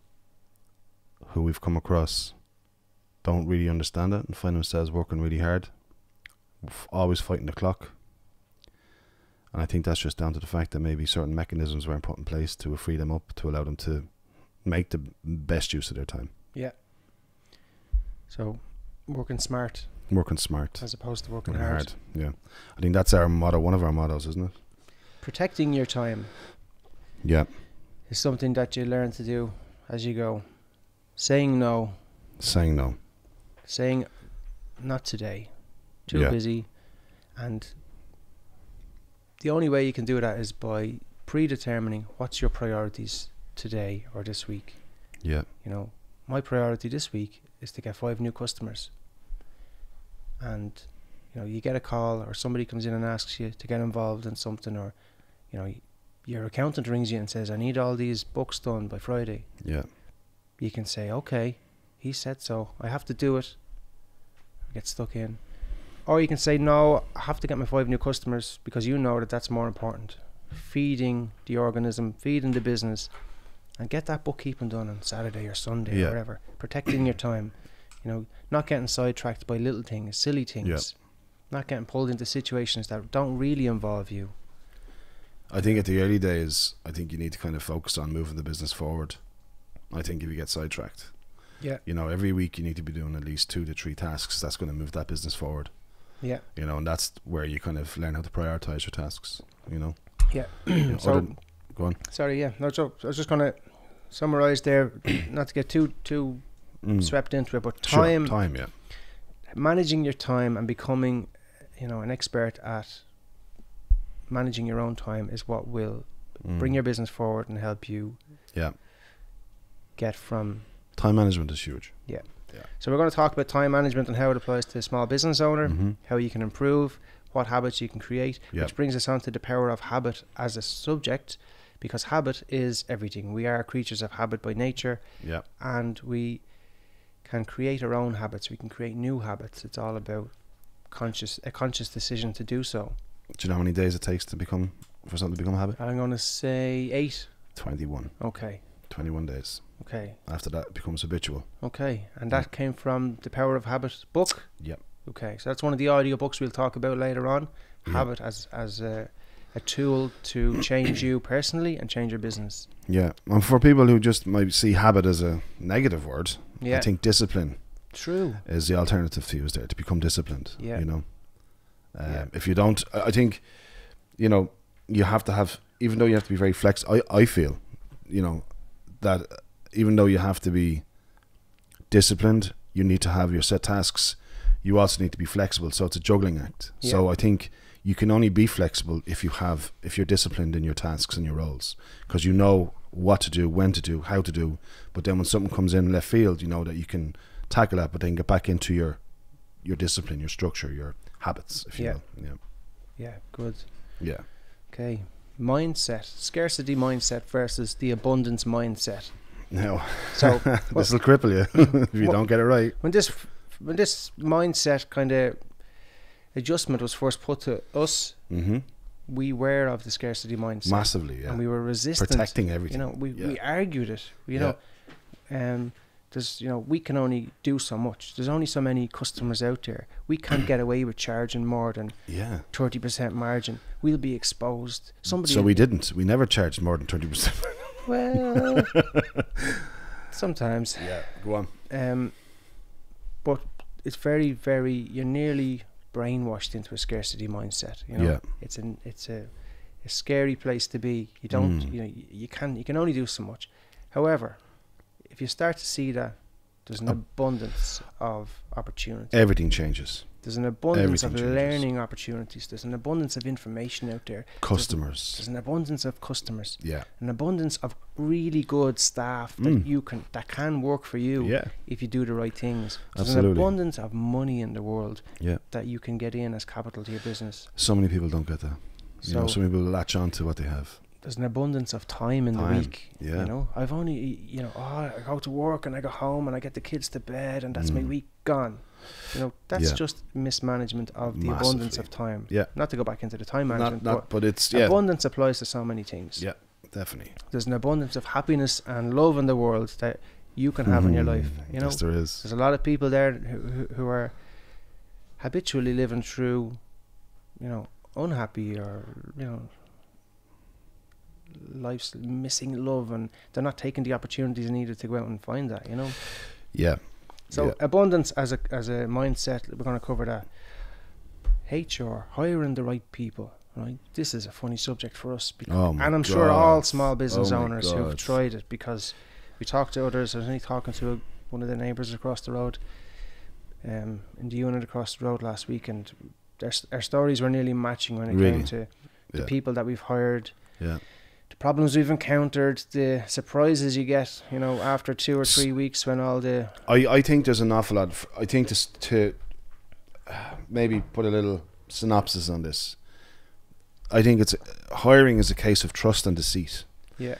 A: who we've come across don't really understand it and find themselves working really hard, always fighting the clock. And I think that's just down to the fact that maybe certain mechanisms weren't put in place to free them up to allow them to make the best use of their time.
B: Yeah. So working smart
A: Working smart,
B: as opposed to working
A: working
B: hard.
A: hard. Yeah, I think that's our motto. One of our mottos, isn't it?
B: Protecting your time
A: Yeah,
B: is something that you learn to do as you go. Saying no,
A: saying no.
B: Saying not today, too
A: Yeah.
B: busy, and the only way you can do that is by predetermining what's your priorities today or this week.
A: Yeah,
B: You know, my priority this week is to get five new customers, and you know, you get a call or somebody comes in and asks you to get involved in something, or you know, your accountant rings you and says, "I need all these books done by Friday."
A: Yeah.
B: You can say, "Okay, he said so. I have to do it." Get stuck in, or you can say, "No, I have to get my five new customers because you know that that's more important." Feeding the organism, feeding the business, and get that bookkeeping done on Saturday or Sunday
A: Yeah.
B: or whatever. Protecting your time, you know, not getting sidetracked by little things, silly things, not getting pulled into situations that don't really involve you.
A: I think at the early days, I think you need to kind of focus on moving the business forward. I think if you get sidetracked,
B: Yeah.
A: you know, every week you need to be doing at least two to three tasks that's going to move that business forward.
B: Yeah.
A: You know, and that's where you kind of learn how to prioritize your tasks. You know,
B: Yeah. *clears throat* *clears throat* So
A: than- go on.
B: sorry, yeah. No, so I was just gonna summarize there, *clears throat* not to get too too
A: Mm.
B: swept into it, but
A: Sure,
B: time,
A: time, yeah,
B: managing your time and becoming, you know, an expert at managing your own time is what will bring
A: Mm.
B: your business forward and help you
A: Yeah.
B: get from.
A: Time management is huge. Yeah. yeah.
B: So we're going to talk about time management and how it applies to a small business owner,
A: hmm
B: how you can improve, what habits you can create,
A: Yeah.
B: which brings us on to the power of habit as a subject, because habit is everything. We are creatures of habit by nature.
A: Yeah,
B: and we can create our own habits. We can create new habits. It's all about conscious a conscious decision to do so.
A: do you know how many days it takes to become for something to become a habit?
B: I'm going to say eight.
A: Twenty-one.
B: Okay,
A: 21 days.
B: Okay,
A: After that, it becomes habitual.
B: okay. And that came from the Power of Habit book.
A: Yep.
B: Okay, so that's one of the audio books we'll talk about later on. Habit as as a, a tool to *coughs* change you personally and change your business.
A: Yeah, and for people who just might see habit as a negative word,
B: Yeah,
A: I think discipline
B: true.
A: is the alternative to use there to become disciplined.
B: Yeah.
A: you know, um,
B: Yeah.
A: if you don't, I I think, you know, you have to have. Even though you have to be very flexible. I I feel, you know, that even though you have to be disciplined, you need to have your set tasks. You also need to be flexible. So it's a juggling act. So I think you can only be flexible if you have if you're disciplined in your tasks and your roles because you know what to do, when to do, how to do. But then when something comes in left field, you know that you can tackle that, but then get back into your your discipline, your structure, your habits, if you
B: Yeah.
A: will. Yeah.
B: Yeah, good.
A: Yeah.
B: Okay, mindset, scarcity mindset versus the abundance mindset.
A: Now,
B: So *laughs*
A: this will cripple you *laughs* if you
B: What-
A: don't get it right.
B: when this when this mindset kind of adjustment was first put to us,
A: hmm
B: we were of the scarcity mindset,
A: Massively, yeah.
B: and we were resistant.
A: Protecting everything.
B: you know, we,
A: yeah.
B: we argued it. You know, um, there's you know we can only do so much. There's only so many customers out there. We can't get away with charging more than
A: yeah.
B: thirty percent margin. We'll be exposed. Somebody.
A: So we didn't. We never charged more than twenty percent. *laughs*
B: well, sometimes.
A: Yeah. Go on.
B: Um, but it's very, very. You're nearly brainwashed into a scarcity mindset. You know,
A: Yeah.
B: it's an it's a, a scary place to be. You don't.
A: Mm.
B: You know, you, you can you can only do so much. However, if you start to see that there's an
A: Ab-
B: abundance of opportunity.
A: Everything changes.
B: There's an abundance of
A: changes.
B: learning opportunities. There's an abundance of information out there.
A: Customers.
B: There's an abundance of customers.
A: Yeah.
B: An abundance of really good staff that
A: Mm.
B: you can that can work for you
A: Yeah.
B: if you do the right things. There's
A: Absolutely.
B: an abundance of money in the world
A: Yeah.
B: that you can get in as capital to your business.
A: So many people don't get that. You know,
B: So
A: so many people latch on to what they have.
B: there's an abundance of time in the week.
A: yeah.
B: You know, I've only you know, oh, I go to work and I go home and I get the kids to bed and that's my
A: Mm.
B: week gone. You know, that's
A: Yeah.
B: just mismanagement of the abundance of time.
A: Yeah.
B: Not to go back into the time management,
A: not, but it's yeah,
B: abundance applies to so many things.
A: Yeah. definitely.
B: There's an abundance of happiness and love in the world that you can have in your life.
A: Mm,
B: You know,
A: yes, there is.
B: There's a lot of people there who, who, who are habitually living through, you know, unhappy or, you know, life's missing love and they're not taking the opportunities needed to go out and find that, you know.
A: Yeah.
B: So
A: yeah.
B: abundance as a as a mindset, we're going to cover that. HR, hiring the right people, right? This is a funny subject for us because,
A: Oh
B: and I'm sure all small business
A: Oh
B: owners who've tried it because we talked to others. I was only talking to a, one of the neighbours across the road, um, in the unit across the road last week, and their our stories were nearly matching when it
A: Really?
B: came to the
A: Yeah.
B: people that we've hired,
A: Yeah.
B: The problems we've encountered, the surprises you get, you know, after two or three weeks when all the
A: I, I think there's an awful lot. Of, I think this to maybe put a little synopsis on this. I think it's hiring is a case of trust and deceit.
B: Yeah.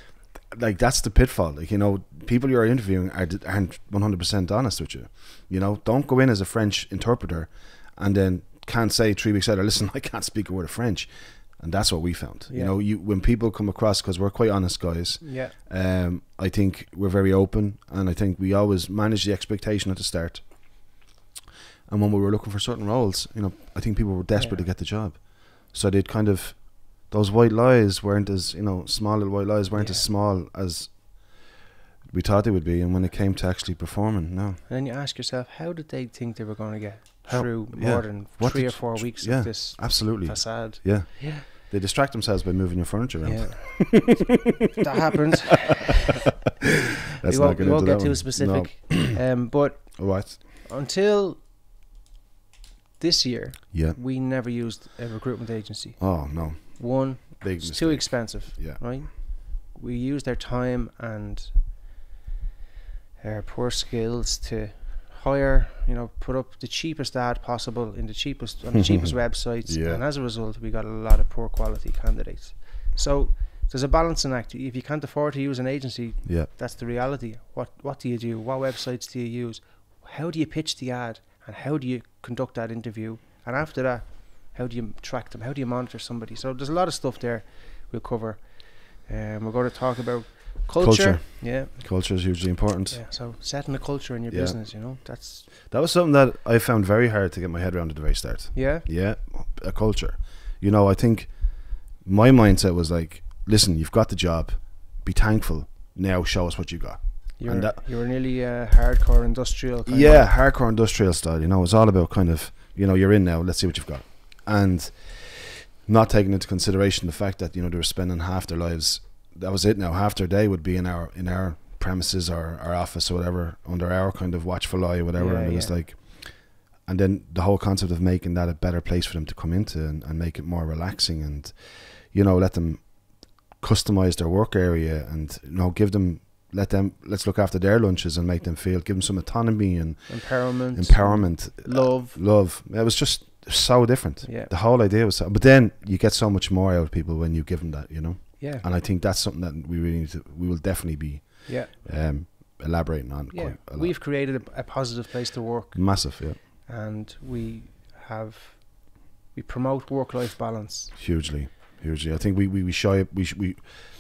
A: Like that's the pitfall. Like you know, people you're interviewing are, aren't one hundred percent honest with you. You know, don't go in as a French interpreter, and then can't say three weeks later, listen, *laughs* I can't speak a word of French, and that's what we found. You know, you when people come across because we're quite honest guys.
B: Yeah.
A: Um, I think we're very open, and I think we always manage the expectation at the start. And when we were looking for certain roles, you know, I think people were desperate
B: Yeah.
A: to get the job, so they'd kind of those white lies weren't as you know small little white lies weren't as small as we thought they would be, and when it came to actually performing, no,
B: And then you ask yourself, how did they think they were going to get
A: How-
B: through
A: yeah.
B: more than
A: What
B: three or four weeks
A: yeah.
B: of this
A: absolutely,
B: facade?
A: yeah.
B: Yeah.
A: They distract themselves by moving your furniture around.
B: Yeah. *laughs* that happens.
A: Let's
B: we won't,
A: get
B: we won't get too
A: one.
B: specific. *clears throat* um, but
A: No. What?
B: until this year,
A: Yeah.
B: we never used a recruitment agency.
A: Oh no.
B: One,
A: Big
B: it's
A: mistake.
B: too expensive,
A: Yeah.
B: right? We used our time and our poor skills to hire, you know, put up the cheapest ad possible in the cheapest on the cheapest *laughs* websites,
A: Yeah.
B: and as a result, we got a lot of poor quality candidates. So there's a balancing act. If you can't afford to use an agency,
A: Yeah.
B: that's the reality. What what do you do? What websites do you use? How do you pitch the ad? And how do you conduct that interview? And after that, how do you track them? How do you monitor somebody? So there's a lot of stuff there we'll cover. Um, we're going to talk about culture.
A: Culture.
B: Yeah,
A: Culture is hugely important.
B: yeah. So setting a culture in your
A: Yeah.
B: business, you know, that's
A: That was something that I found very hard to get my head around at the very start.
B: yeah,
A: Yeah, a culture. You know, I think my mindset was like, listen, you've got the job, be thankful. Now show us what you got.
B: you're
A: that-
B: you're nearly uh, hardcore industrial. Kind
A: yeah,
B: of.
A: hardcore industrial style. You know, it's all about kind of, you know, you're in now. Let's see what you've got, and not taking into consideration the fact that you know they were spending half their lives. That was it. Now half their day would be in our in our premises or our office or whatever under our kind of watchful eye or whatever.
B: Yeah,
A: and it was like, and then the whole concept of making that a better place for them to come into and, and make it more relaxing and, you know, let them customize their work area and you know give them let them let's look after their lunches and make them feel give them some autonomy and
B: empowerment,
A: empowerment uh,
B: love.
A: love it was just so different
B: Yeah.
A: the whole idea was so but then you get so much more out of people when you give them that you know
B: Yeah,
A: and i think that's something that we really need to we will definitely be
B: yeah,
A: um elaborating on
B: yeah.
A: quite a lot.
B: We've created a, a positive place to work.
A: massive yeah
B: and we have we promote work life balance.
A: hugely hugely i think we we, we shy we we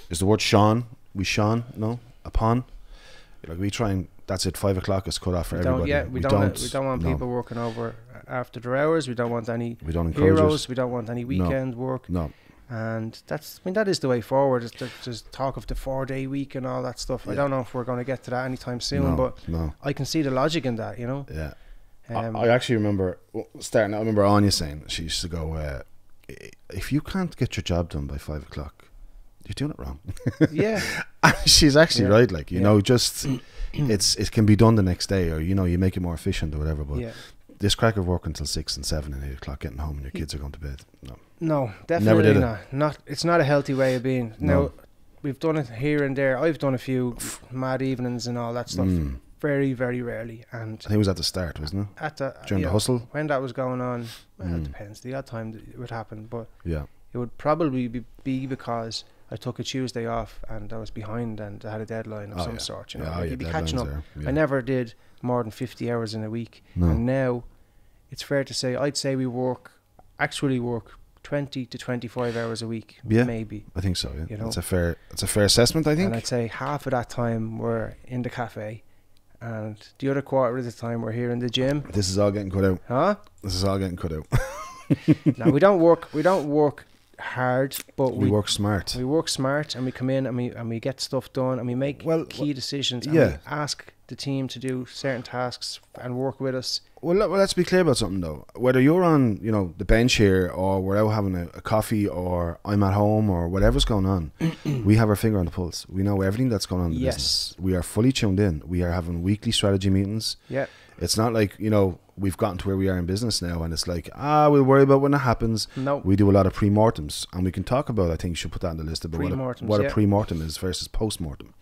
A: is the word Sean we Sean no upon like we try and that's it five o'clock is cut off for
B: We don't,
A: everybody
B: yeah, we, don't, we don't want
A: no,
B: people working over after their hours. We don't want any
A: we don't encourage
B: heroes.
A: it
B: We don't want any weekend work.
A: no
B: And that's I mean that is the way forward. Is to talk of the four day week and all that stuff. I don't know if we're going to get to that anytime soon,
A: no,
B: but
A: no
B: I can see the logic in that. You know.
A: yeah
B: Um,
A: I, I actually remember starting. I remember Anya saying she used to go, uh, "If you can't get your job done by five o'clock, you're doing it wrong." *laughs*
B: yeah,
A: She's actually
B: Yeah.
A: right. Like you
B: Yeah.
A: know, just *clears throat* it's it can be done the next day, or you know, you make it more efficient or whatever. But
B: yeah.
A: This crack of work until six and seven and eight o'clock, getting home, and your kids are going to bed. No,
B: No, definitely
A: did it.
B: not. Not. It's not a healthy way of being.
A: No.
B: Now, we've done it here and there. I've done a few mad evenings and all that stuff.
A: Mm.
B: Very, very rarely. And
A: I think it was at the start, wasn't it?
B: at the
A: During the hustle.
B: when that was going on, well,
A: Mm.
B: it depends. The odd time it would happen, but
A: Yeah,
B: it would probably be, be because I took a Tuesday off and I was behind and I had a deadline of
A: Oh,
B: some
A: yeah.
B: sort. You know,
A: yeah, oh,
B: like
A: yeah,
B: you'd be catching up.
A: Yeah.
B: I never did more than fifty hours in a week,
A: No,
B: and now it's fair to say I'd say we work, actually work twenty to twenty-five hours a week,
A: Yeah.
B: maybe.
A: I think so. Yeah,
B: you know.
A: that's a fair. That's a fair assessment. I think.
B: And I'd say half of that time we're in the cafe, and the other quarter of the time we're here in the gym.
A: This is all getting cut out.
B: Huh?
A: This is all getting cut out. *laughs*
B: now we don't work. We don't work hard, but
A: we
B: we,
A: work smart.
B: we work smart, and we come in and we and we get stuff done, and we make
A: Well,
B: key decisions. And
A: yeah.
B: we ask the team to do certain tasks and work with us.
A: Well, let, well, let's be clear about something though. Whether you're on, you know, the bench here, or we're out having a, a coffee, or I'm at home, or whatever's going on, *clears throat* we have our finger on the pulse. We know everything that's going on in the
B: Yes.
A: business. We are fully tuned in. We are having weekly strategy meetings.
B: Yeah,
A: It's not like you know we've gotten to where we are in business now, and it's like ah, we'll worry about when it happens.
B: no,
A: We do a lot of pre-mortems, and we can talk about. I think you should put that on the list about what a, what a
B: yeah.
A: pre-mortem is versus post-mortem,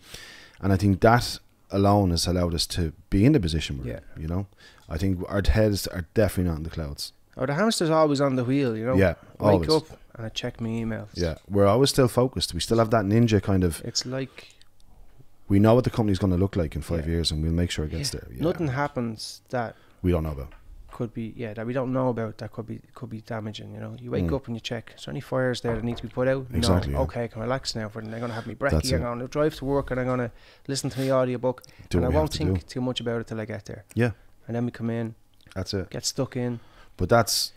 A: and I think that alone has allowed us to be in the position we're
B: Yeah.
A: in. You know, I think our heads are definitely not in the clouds.
B: Or the hamster's always on the wheel, you know.
A: yeah,
B: Wake
A: always.
B: up and I check my emails.
A: Yeah, we're always still focused. We still have that ninja kind of.
B: It's like
A: We know what the company's going to look like in five
B: Yeah.
A: years, and we'll make sure it gets
B: yeah,
A: there. Yeah.
B: nothing happens that
A: we don't know about.
B: Could be yeah that we don't know about that could be could be damaging. You know, you wake
A: Mm.
B: up and you check. Is there any fires there that need to be put out?
A: Exactly,
B: No.
A: yeah.
B: Okay, I can relax now. For they're going to have me brekkie. I'm going to drive to work and I'm going to listen to my audiobook
A: Do
B: and I
A: what we have
B: won't
A: to
B: think
A: do.
B: too much about it till I get there.
A: Yeah.
B: And then we come in,
A: That's it.
B: get stuck in.
A: But that's,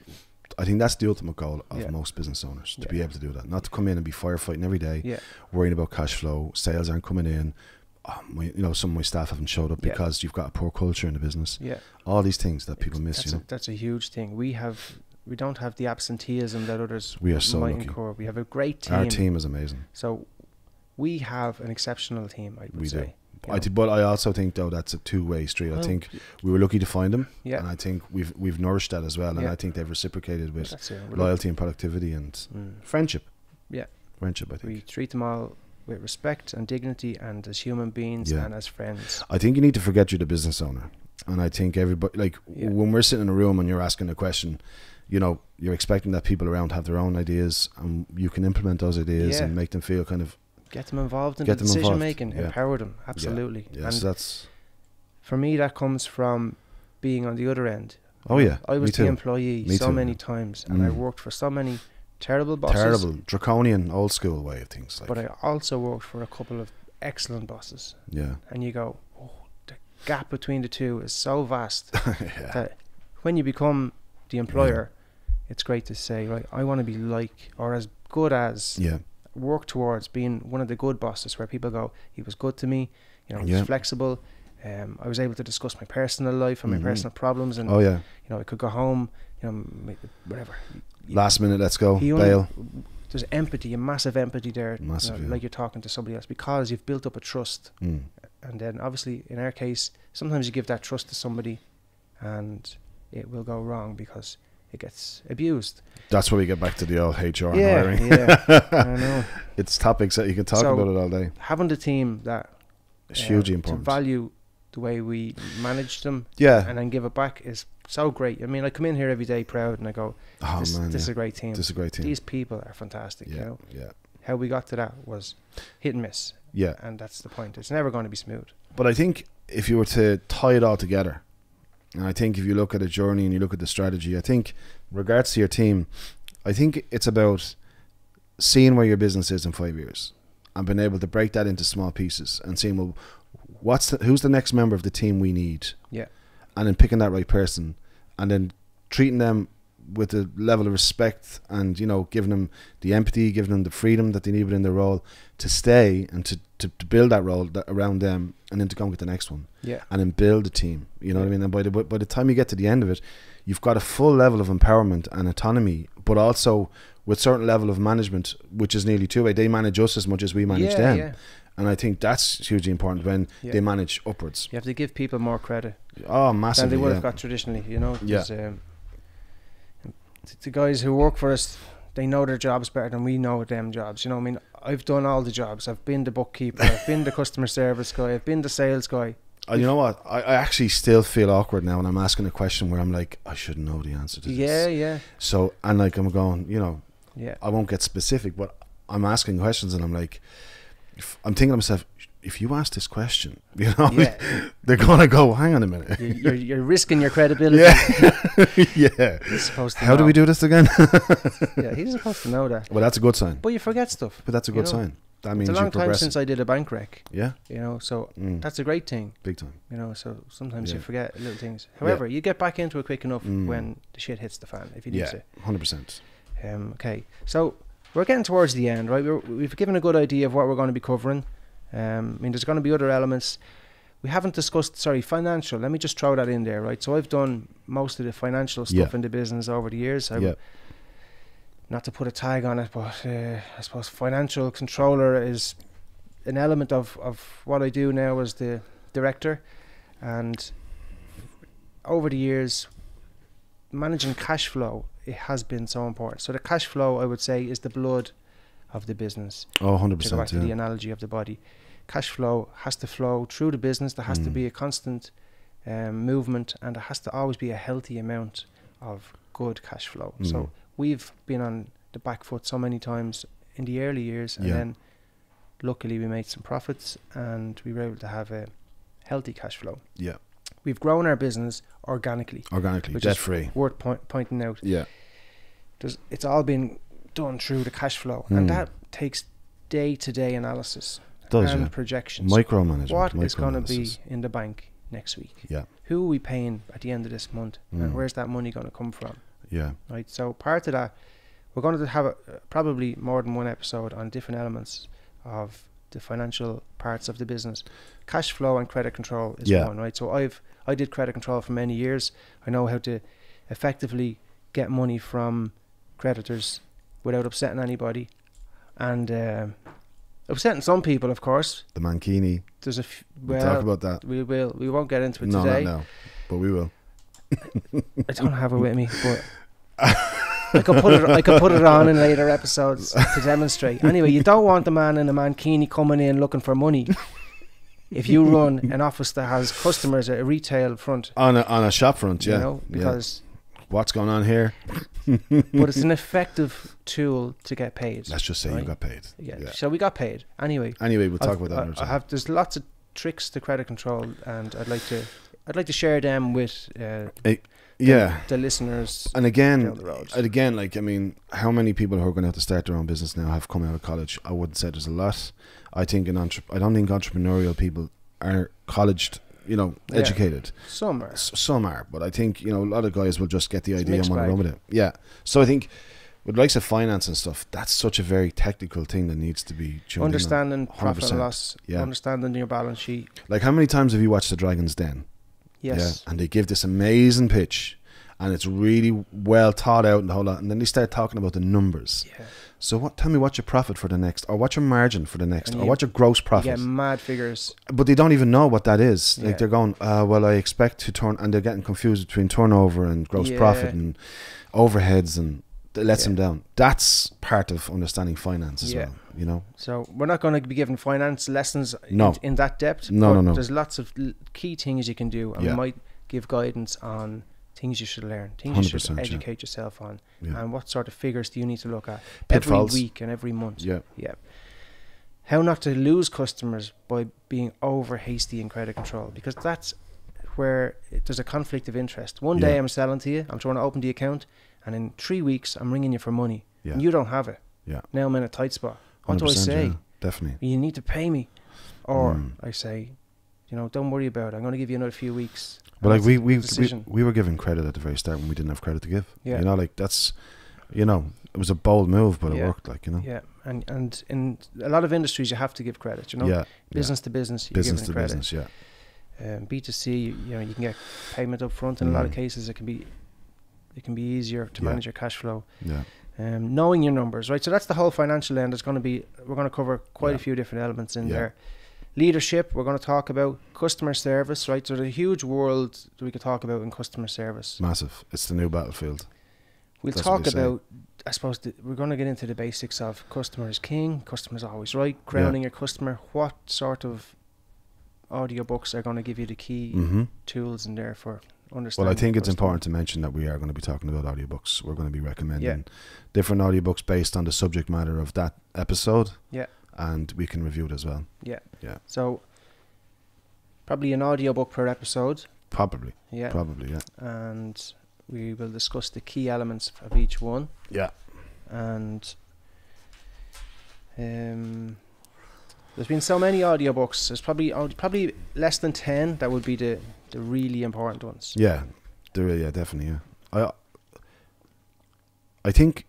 A: I think that's the ultimate goal of
B: Yeah.
A: most business owners to
B: Yeah.
A: be able to do that. Not to come in and be firefighting every day,
B: Yeah.
A: worrying about cash flow, sales aren't coming in. Oh, my, you know, some of my staff haven't showed up
B: Yeah.
A: because you've got a poor culture in the business.
B: Yeah.
A: All these things that people miss,
B: that's
A: you
B: a,
A: know.
B: that's a huge thing. We have we don't have the absenteeism that others
A: We are so
B: might
A: lucky.
B: incur. We have a great team.
A: Our team is amazing.
B: So we have an exceptional team. I would
A: We do.
B: say. You
A: I but I also think though that's a two-way street. I think we were lucky to find them,
B: Yeah.
A: and I think we've we've nourished that as well. And
B: Yeah.
A: I think they've reciprocated with. Loyalty and productivity and.
B: Mm.
A: friendship.
B: Yeah.
A: friendship. I think.
B: We treat them all with respect and dignity, and as human beings
A: Yeah.
B: and as friends.
A: I think you need to forget you're the business owner. And I think everybody, like
B: Yeah.
A: when we're sitting in a room and you're asking a question, you know, you're expecting that people around have their own ideas and you can implement those ideas
B: Yeah.
A: and make them feel kind of,
B: Get them involved in
A: Get
B: the
A: them
B: decision
A: involved,
B: making. Empower them. Absolutely.
A: yes,
B: And
A: that's,
B: for me, that comes from being on the other end.
A: oh yeah,
B: I was the employee
A: Me
B: so
A: too,
B: many times, and I
A: Mm.
B: worked for so many terrible bosses.
A: Terrible, draconian, old school way of things. Like,
B: But I also worked for a couple of excellent bosses,
A: yeah.
B: and you go, oh, the gap between the two is so vast *laughs*
A: yeah.
B: that when you become the employer, it's great to say, right, I want to be like or as good as
A: Yeah.
B: work towards being one of the good bosses where people go, he was good to me, you know, he
A: Yeah.
B: was flexible. Um, I was able to discuss my personal life and my personal problems, and
A: Oh yeah.
B: you know, I could go home, you know, whatever.
A: Last minute, let's go.
B: Only-
A: Bail.
B: There's empathy, a massive empathy there, you know,
A: yeah.
B: like you're talking to somebody else because you've built up a trust,
A: Mm.
B: and then obviously in our case, sometimes you give that trust to somebody, and it will go wrong because it gets abused.
A: That's where we get back to the old HR
B: yeah,
A: hiring.
B: yeah, I *laughs* know.
A: it's topics that you can talk
B: So-
A: about it all day.
B: Having the team that
A: It's
B: uh,
A: hugely
B: to
A: important.
B: value the way we manage them
A: yeah.
B: and then give it back is so great. I mean, I come in here every day proud and I go,
A: Oh
B: this,
A: man,
B: this is a great team.
A: this is a great team.
B: These people are fantastic.
A: yeah,
B: You know,
A: yeah,
B: how we got to that was hit and miss,
A: yeah.
B: and that's the point. It's never going to be smooth.
A: But I think if you were to tie it all together, and I think if you look at a journey and you look at the strategy, I think, regards to your team, I think it's about seeing where your business is in five years and being able to break that into small pieces and seeing well, what's the, who's the next member of the team we need,
B: Yeah.
A: And then picking that right person, and then treating them with a level of respect and you know giving them the empathy, giving them the freedom that they need within their role to stay and to, to, to build that role that, around them, and then to go and get the next one
B: Yeah.
A: and then build a team. You know what I mean? And by the by the time you get to the end of it, you've got a full level of empowerment and autonomy, but also with certain level of management, which is nearly two way. They manage us as much as we manage
B: yeah,
A: them,
B: Yeah.
A: And I think that's hugely important when
B: Yeah.
A: they manage upwards.
B: You have to give people more credit
A: Oh, massively.
B: than they would
A: yeah.
B: have got traditionally. You know,
A: Yeah.
B: Um, the guys who work for us, they know their jobs better than we know them jobs. You know, I mean, I've done all the jobs. I've been the bookkeeper. I've been the *laughs* customer service guy. I've been the sales guy.
A: Uh, you know what? I, I actually still feel awkward now when I'm asking a question where I'm like, I shouldn't know the answer to
B: Yeah,
A: this.
B: yeah,
A: So and like I'm going, you know,
B: yeah.
A: I won't get specific, but I'm asking questions and I'm like, if, I'm thinking to myself, if you ask this question, *laughs* you know,
B: Yeah, *laughs*
A: they're gonna go. Hang on a minute.
B: you're, you're, you're risking your credibility.
A: Yeah, *laughs* yeah.
B: He's supposed to
A: How do we do this again?
B: Yeah, he's supposed to know that.
A: well, that's a good sign.
B: But you forget stuff.
A: But that's a
B: You
A: good
B: know,
A: sign. That means
B: It's a long time since I did a bank rec.
A: yeah,
B: You know, so
A: mm,
B: that's a great thing.
A: big time.
B: You know, so sometimes you forget little things. However, you get back into it quick enough
A: Mm.
B: when the shit hits the fan. If you need
A: Yeah,
B: to.
A: hundred percent.
B: Um, okay, so we're getting towards the end, right? We're, we've given a good idea of what we're going to be covering. Um, I mean, there's going to be other elements. We haven't discussed, sorry, financial. Let me just throw that in there, right? So I've done most of the financial stuff
A: Yeah.
B: in the business over the years. I,
A: Yeah,
B: Not to put a tag on it, but uh, I suppose financial controller is an element of, of what I do now as the director. And over the years, managing cash flow it has been so important. So the cash flow, I would say, is the blood of the business.
A: oh, hundred
B: To go back
A: percent.
B: to the analogy of the body, cash flow has to flow through the business. There has to
A: Mm.
B: be a constant um, movement, and there has to always be a healthy amount of good cash flow.
A: Mm.
B: So we've been on the back foot so many times in the early years, and
A: Yeah.
B: then luckily we made some profits, and we were able to have a healthy cash flow.
A: Yeah.
B: We've grown our business organically.
A: Organically,
B: Which is
A: debt free.
B: Worth point, pointing out.
A: Yeah.
B: There's, it's all been done through the cash flow,
A: Mm.
B: and that takes day-to-day analysis
A: Does
B: and
A: yeah.
B: projections.
A: Micromanagement.
B: What is going to be in the bank next week?
A: Yeah.
B: Who are we paying at the end of this month,
A: Mm.
B: and where's that money going to come from?
A: Yeah.
B: Right. So part of that, we're going to have a, probably more than one episode on different elements of the financial parts of the business. Cash flow and credit control is
A: Yeah.
B: one. Right. So I've I did credit control for many years. I know how to effectively get money from creditors without upsetting anybody, and um upsetting some people, of course.
A: The Mankini.
B: There's a f-
A: We'll
B: well,
A: talk about that.
B: we will. We won't get into it
A: No,
B: today.
A: not now. But we will. *laughs*
B: I don't have it with me, but *laughs* I could put it. I could put it on in later episodes to demonstrate. Anyway, you don't want the man in a mankini coming in looking for money. If you run an office that has customers at a retail front,
A: On a, on a shop front, yeah.
B: you know,
A: yeah.
B: because
A: What's going on here?
B: but it's an effective tool to get paid.
A: Let's just say you got paid.
B: yeah.
A: yeah.
B: So we got paid anyway.
A: Anyway, we'll talk
B: I've-
A: about that
B: I, I have. There's lots of tricks to credit control, and I'd like to. I'd like to share them with uh,
A: yeah.
B: the listeners.
A: And again,
B: down the road.
A: and again, like I mean, how many people who are going to have to start their own business now have come out of college? I wouldn't say there's a lot. I think an entre- I don't think entrepreneurial people are colleged, you know,
B: Yeah.
A: educated.
B: Some are.
A: S- Some are, but I think you know a lot of guys will just get the
B: It's
A: idea and want to run with it. Yeah. So I think with likes of finance and stuff, that's such a very technical thing that needs to be tuned in on.
B: understanding profit
A: 100%,
B: and loss,
A: yeah.
B: understanding your balance sheet.
A: Like how many times have you watched The Dragon's Den?
B: Yes.
A: Yeah, and they give this amazing pitch, and it's really well thought out and the whole lot. And then they start talking about the numbers.
B: Yeah.
A: So what? Tell me what's your profit for the next, or what's your margin for the next,
B: And
A: or
B: you-
A: what's your gross profit?
B: Yeah, mad figures.
A: but they don't even know what that is.
B: Yeah.
A: Like they're going, uh, well, I expect to turn, and they're getting confused between turnover and gross profit and overheads, and it lets
B: Yeah.
A: them down. That's part of understanding finance as
B: Yeah.
A: well. You know,
B: So we're not going to be giving finance lessons
A: No.
B: in, in that depth.
A: No,
B: but
A: no, no.
B: There's lots of key things you can do, and
A: Yeah.
B: we might give guidance on things you should learn, things you should
A: 100%, yeah.
B: educate yourself on, and what sort of figures do you need to look at
A: Pitfalls.
B: every week and every month.
A: yeah,
B: Yeah. How not to lose customers by being over hasty in credit control because that's where there's a conflict of interest. One day I'm selling to you, I'm trying to open the account, and in three weeks I'm ringing you for money,
A: yeah.
B: and you don't have it.
A: Yeah.
B: Now I'm in a tight spot. What do I say?
A: yeah, definitely.
B: You need to pay me, or
A: Mm.
B: I say, you know, don't worry about it. I'm going to give you another few weeks.
A: But
B: And
A: like we we, we we were given credit at the very start when we didn't have credit to give.
B: Yeah.
A: You know, like that's, you know, it was a bold move, but it worked. Like you know.
B: yeah, and and in a lot of industries you have to give credit. You know,
A: yeah.
B: business to business, you're
A: Business to
B: credit.
A: business. Yeah.
B: um, B2C, you, you know, you can get payment up front. In a lot of
A: Mm.
B: cases, it can be it can be easier to
A: Yeah.
B: manage your cash flow.
A: Yeah.
B: Um, knowing your numbers, right? So that's the whole financial end. It's going to be we're going to cover quite
A: Yeah.
B: a few different elements in
A: Yeah.
B: there. Leadership, we're going to talk about customer service, right? So there's a huge world that we could talk about in customer service.
A: Massive. It's the new battlefield.
B: We'll
A: That's
B: talk about, I suppose, the, we're going to get into the basics of customer is king, customer is always right, grounding your customer. What sort of audiobooks are going to give you the key
A: Mm-hmm.
B: tools in there for
A: Well. I think it's important to mention that we are going to be talking about audiobooks. We're going to be recommending
B: Yeah.
A: different audiobooks based on the subject matter of that episode.
B: Yeah.
A: And we can review it as well.
B: Yeah.
A: Yeah.
B: So probably an audiobook per episode.
A: Probably.
B: Yeah.
A: Probably. Yeah.
B: and we will discuss the key elements of each one.
A: Yeah.
B: And um, there's been so many audiobooks. There's probably probably less than ten that would be the the really important ones.
A: Yeah. There. Yeah. Definitely. Yeah. I. I think.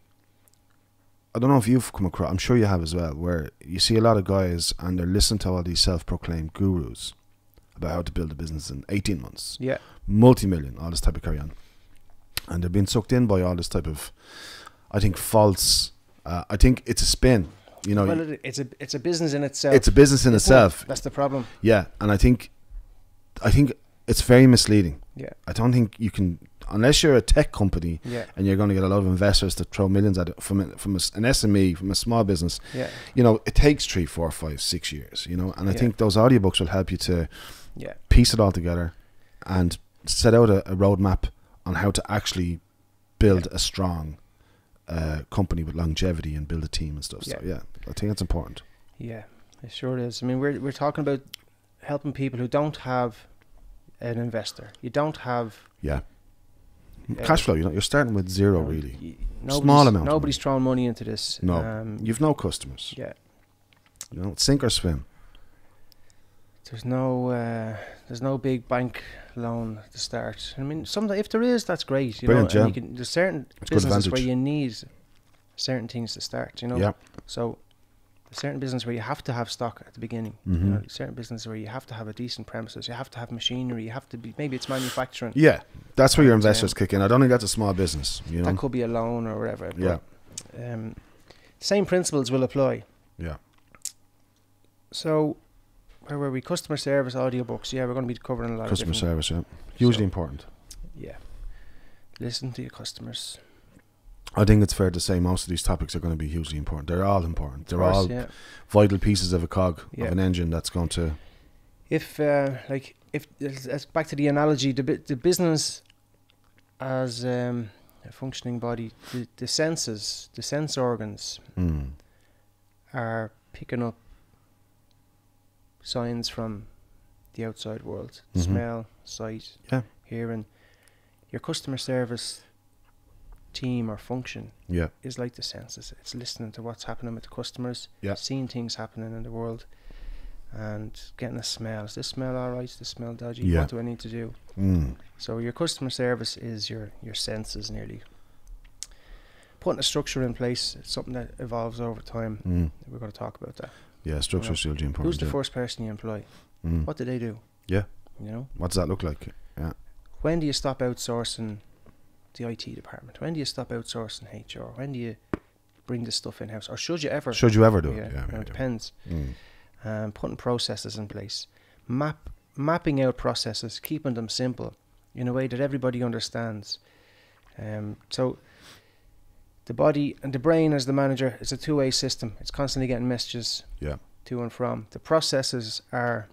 A: I don't know if you've come across. I'm sure you have as well. Where you see a lot of guys and they're listening to all these self-proclaimed gurus about how to build a business in 18 months.
B: Yeah,
A: multi-million, all this type of carry on, and they're being sucked in by all this type of, I think false. Uh, I think it's a spin. You know,
B: well, it's a it's a business in itself.
A: it's a business in itself.
B: That's the problem.
A: Yeah, and I think, I think it's very misleading.
B: Yeah.
A: I don't think you can unless you're a tech company
B: Yeah.
A: and you're going to get a lot of investors to throw millions at it from a, from a s an SME from a small business.
B: Yeah.
A: You know, it takes three, four, five, six years. You know, and I
B: Yeah.
A: think those audiobooks will help you to
B: Yeah.
A: piece it all together and set out a, a roadmap on how to actually build a strong uh, company with longevity and build a team and stuff. So
B: Yeah.
A: yeah, I think it's important.
B: Yeah. It sure is. I mean, we're we're talking about helping people who don't have an investor. You don't have
A: Yeah. Cash flow, you know, you're starting with zero
B: know,
A: really. Small amount
B: Nobody's throwing money into this.
A: No.
B: Um,
A: You've no customers.
B: yeah.
A: You know, sink or swim.
B: There's no uh, there's no big bank loan to start. I mean, some if there is, that's great. You
A: Brilliant,
B: know,
A: yeah.
B: and you can, there's certain
A: It's
B: businesses where you need certain things to start. You know,
A: Yeah.
B: so certain business where you have to have stock at the beginning. You
A: Mhm.
B: know, certain business where you have to have a decent premises. You have to have machinery. You have to be maybe it's manufacturing.
A: Yeah, that's where your
B: And, um,
A: investors kick in. I don't think that's a small business. You know.
B: That could be a loan or whatever. but,
A: Yeah.
B: Um, same principles will apply.
A: Yeah.
B: So, where were we? Customer service, audiobooks. Yeah, we're going to be covering a lot
A: Customer service, yeah, hugely
B: So-
A: important.
B: Yeah. Listen to your customers.
A: I think it's fair to say most of these topics are going to be hugely important. They're all important. They're
B: course,
A: all
B: yeah.
A: vital pieces of a cog
B: Yeah.
A: of an engine that's going to.
B: If uh, like if let's back to the analogy, the the business as um, a functioning body, the, the senses, the sense organs
A: Mm,
B: are picking up signs from the outside world,
A: Mhm.
B: smell, sight,
A: Yeah.
B: hearing. Your customer service team or function
A: yeah,
B: is like the senses. It's listening to what's happening with the customers,
A: Yeah.
B: seeing things happening in the world, and getting a smell. Is this smell all right? Is this smell dodgy?
A: Yeah.
B: What do I need to do?
A: mm,
B: So your customer service is your your senses nearly. Putting a structure in place, it's something that evolves over time.
A: mm.
B: We're going to talk about that.
A: Yeah, structure is hugely important.
B: Who's the first person you employ?
A: Mm.
B: What do they do?
A: Yeah.
B: You know,
A: What does that look like? Yeah,
B: when do you stop outsourcing the IT department? When do you stop outsourcing HR? When do you bring this stuff in house, or should you ever?
A: should you ever do
B: yeah,
A: it? Yeah,
B: you know,
A: yeah,
B: it depends.
A: Mm.
B: um, putting processes in place, map mapping out processes, keeping them simple in a way that everybody understands. Um, so the body and the brain as the manager is a two-way system. It's constantly getting messages
A: Yeah.
B: to and from. The processes are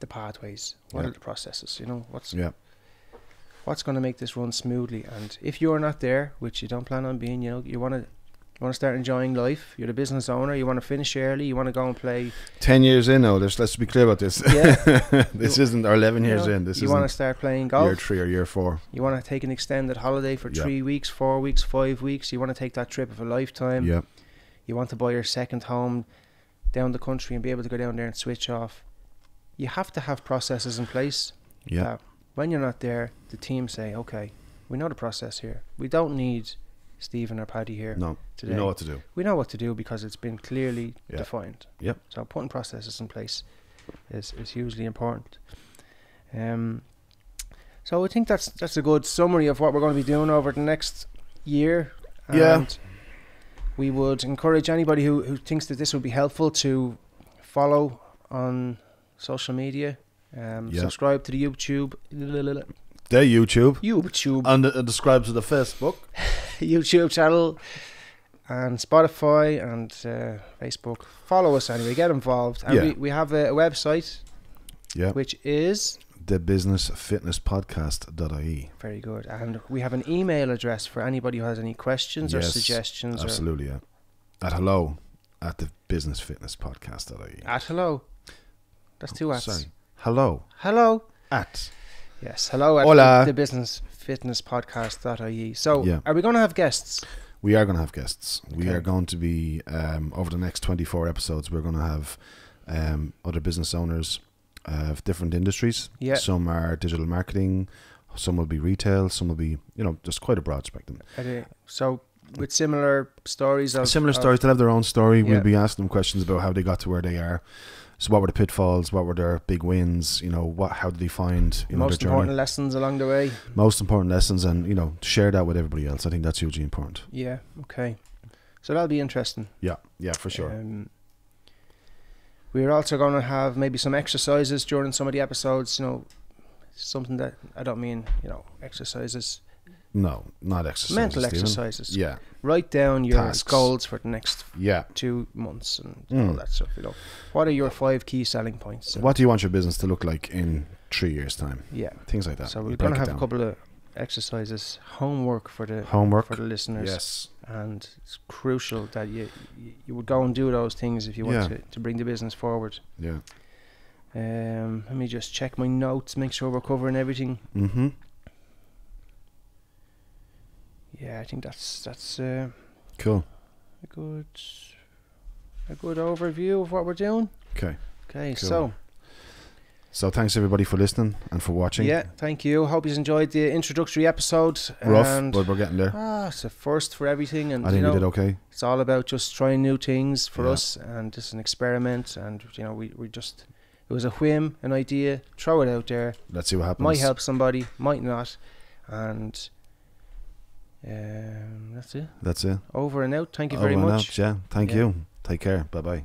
B: the pathways. What
A: Yeah.
B: are the processes? You know what's
A: Yeah.
B: What's going to make this run smoothly. And if you're not there, which you don't plan on being, you know, you want to. You want to start enjoying life. You're the business owner. You want to finish early. You want to go and play
A: Ten years in now. Let's let's be clear about this.
B: Yeah. *laughs*
A: this
B: You-
A: isn't or eleven years
B: know,
A: in. This
B: you want to start playing golf.
A: year three or year four.
B: You want to take an extended holiday for
A: Yeah.
B: three weeks, four weeks, five weeks. You want to take that trip of a lifetime.
A: yeah,
B: You want to buy your second home down the country and be able to go down there and switch off. You have to have processes in place.
A: yeah,
B: that when you're not there, the team say, "Okay, we know the process here. We don't need Stephen or Paddy here
A: no,
B: today.
A: you know what to do.
B: we know what to do because it's been clearly
A: Yeah.
B: defined.
A: Yep.
B: So putting processes in place is, is hugely important. Um, so I think that's that's a good summary of what we're going to be doing over the next year.
A: Yeah.
B: We would encourage anybody who, who thinks that this would be helpful to follow on social media. Um,
A: Yeah.
B: Subscribe to the YouTube,
A: There, YouTube.
B: YouTube,
A: And uh, describe to the Facebook. *laughs*
B: YouTube channel, and Spotify and uh, Facebook. Follow us anyway. Get involved. And
A: Yeah.
B: we, we have a, a website
A: Yeah.
B: which is
A: The business fitness podcast.ie.
B: very good, and we have an email address for anybody who has any questions or
A: Yes,
B: suggestions. Or
A: Absolutely, yeah. At hello at the business fitness podcast.ie.
B: at hello. That's two ats.
A: Sorry. Hello
B: Hello.
A: at.
B: Yes. Hello at
A: Hola.
B: the, business fitness podcast.ie. So
A: Yeah.
B: are we going to have guests?
A: We are going to have guests. We are going to be, um, over the next 24 episodes, we're going to have um, other business owners of different industries.
B: Yeah.
A: Some are digital marketing, some will be retail, some will be, you know, just quite a broad spectrum.
B: So with similar stories of
A: Similar
B: of-
A: stories, they'll have their own story.
B: Yeah.
A: We'll be asking them questions about how they got to where they are. So, what were the pitfalls? What were their big wins? You know, what? How did they find you know
B: most
A: their
B: important lessons along the way.
A: Most important lessons, and you know, share that with everybody else. I think that's hugely important.
B: Yeah. Okay. So that'll be interesting.
A: Yeah, yeah, for sure.
B: Um, we're also going to have maybe some exercises during some of the episodes. You know, something that I don't mean you know exercises,
A: No, not exercise.
B: mental exercises.
A: Yeah,
B: Write down your
A: Tasks.
B: goals for the next
A: yeah.
B: two months and all
A: Mm.
B: that stuff. You know, what are your five key selling points?
A: What do you want your business to look like in three years' time?
B: Yeah.
A: Things like that.
B: So we're
A: break
B: gonna have a couple of exercises, homework for the
A: homework.
B: for the listeners.
A: Yes.
B: and it's crucial that you you- you would go and do those things if you want
A: Yeah.
B: to, to bring the business forward.
A: Yeah.
B: Um, let me just check my notes, make sure we're covering everything.
A: Mm-hmm.
B: Yeah, I think that's that's uh,
A: Cool.
B: a good a good overview of what we're doing.
A: Okay.
B: Okay,
A: Cool.
B: so
A: So thanks everybody for listening and for watching.
B: yeah, thank you. Hope you enjoyed the introductory episode.
A: Rough,
B: and
A: but we're getting there.
B: ah, it's a first for everything, and
A: I
B: you
A: think
B: know,
A: we did okay.
B: it's all about just trying new things for
A: Yeah.
B: us and just an experiment and you know we, we just it was a whim an idea throw it out there
A: Let's see what happens.
B: might help somebody might not and um, that's it
A: That's it.
B: over and out thank you
A: Over
B: very much
A: out. Yeah. Thank
B: Yeah.
A: you. Take care. Bye bye.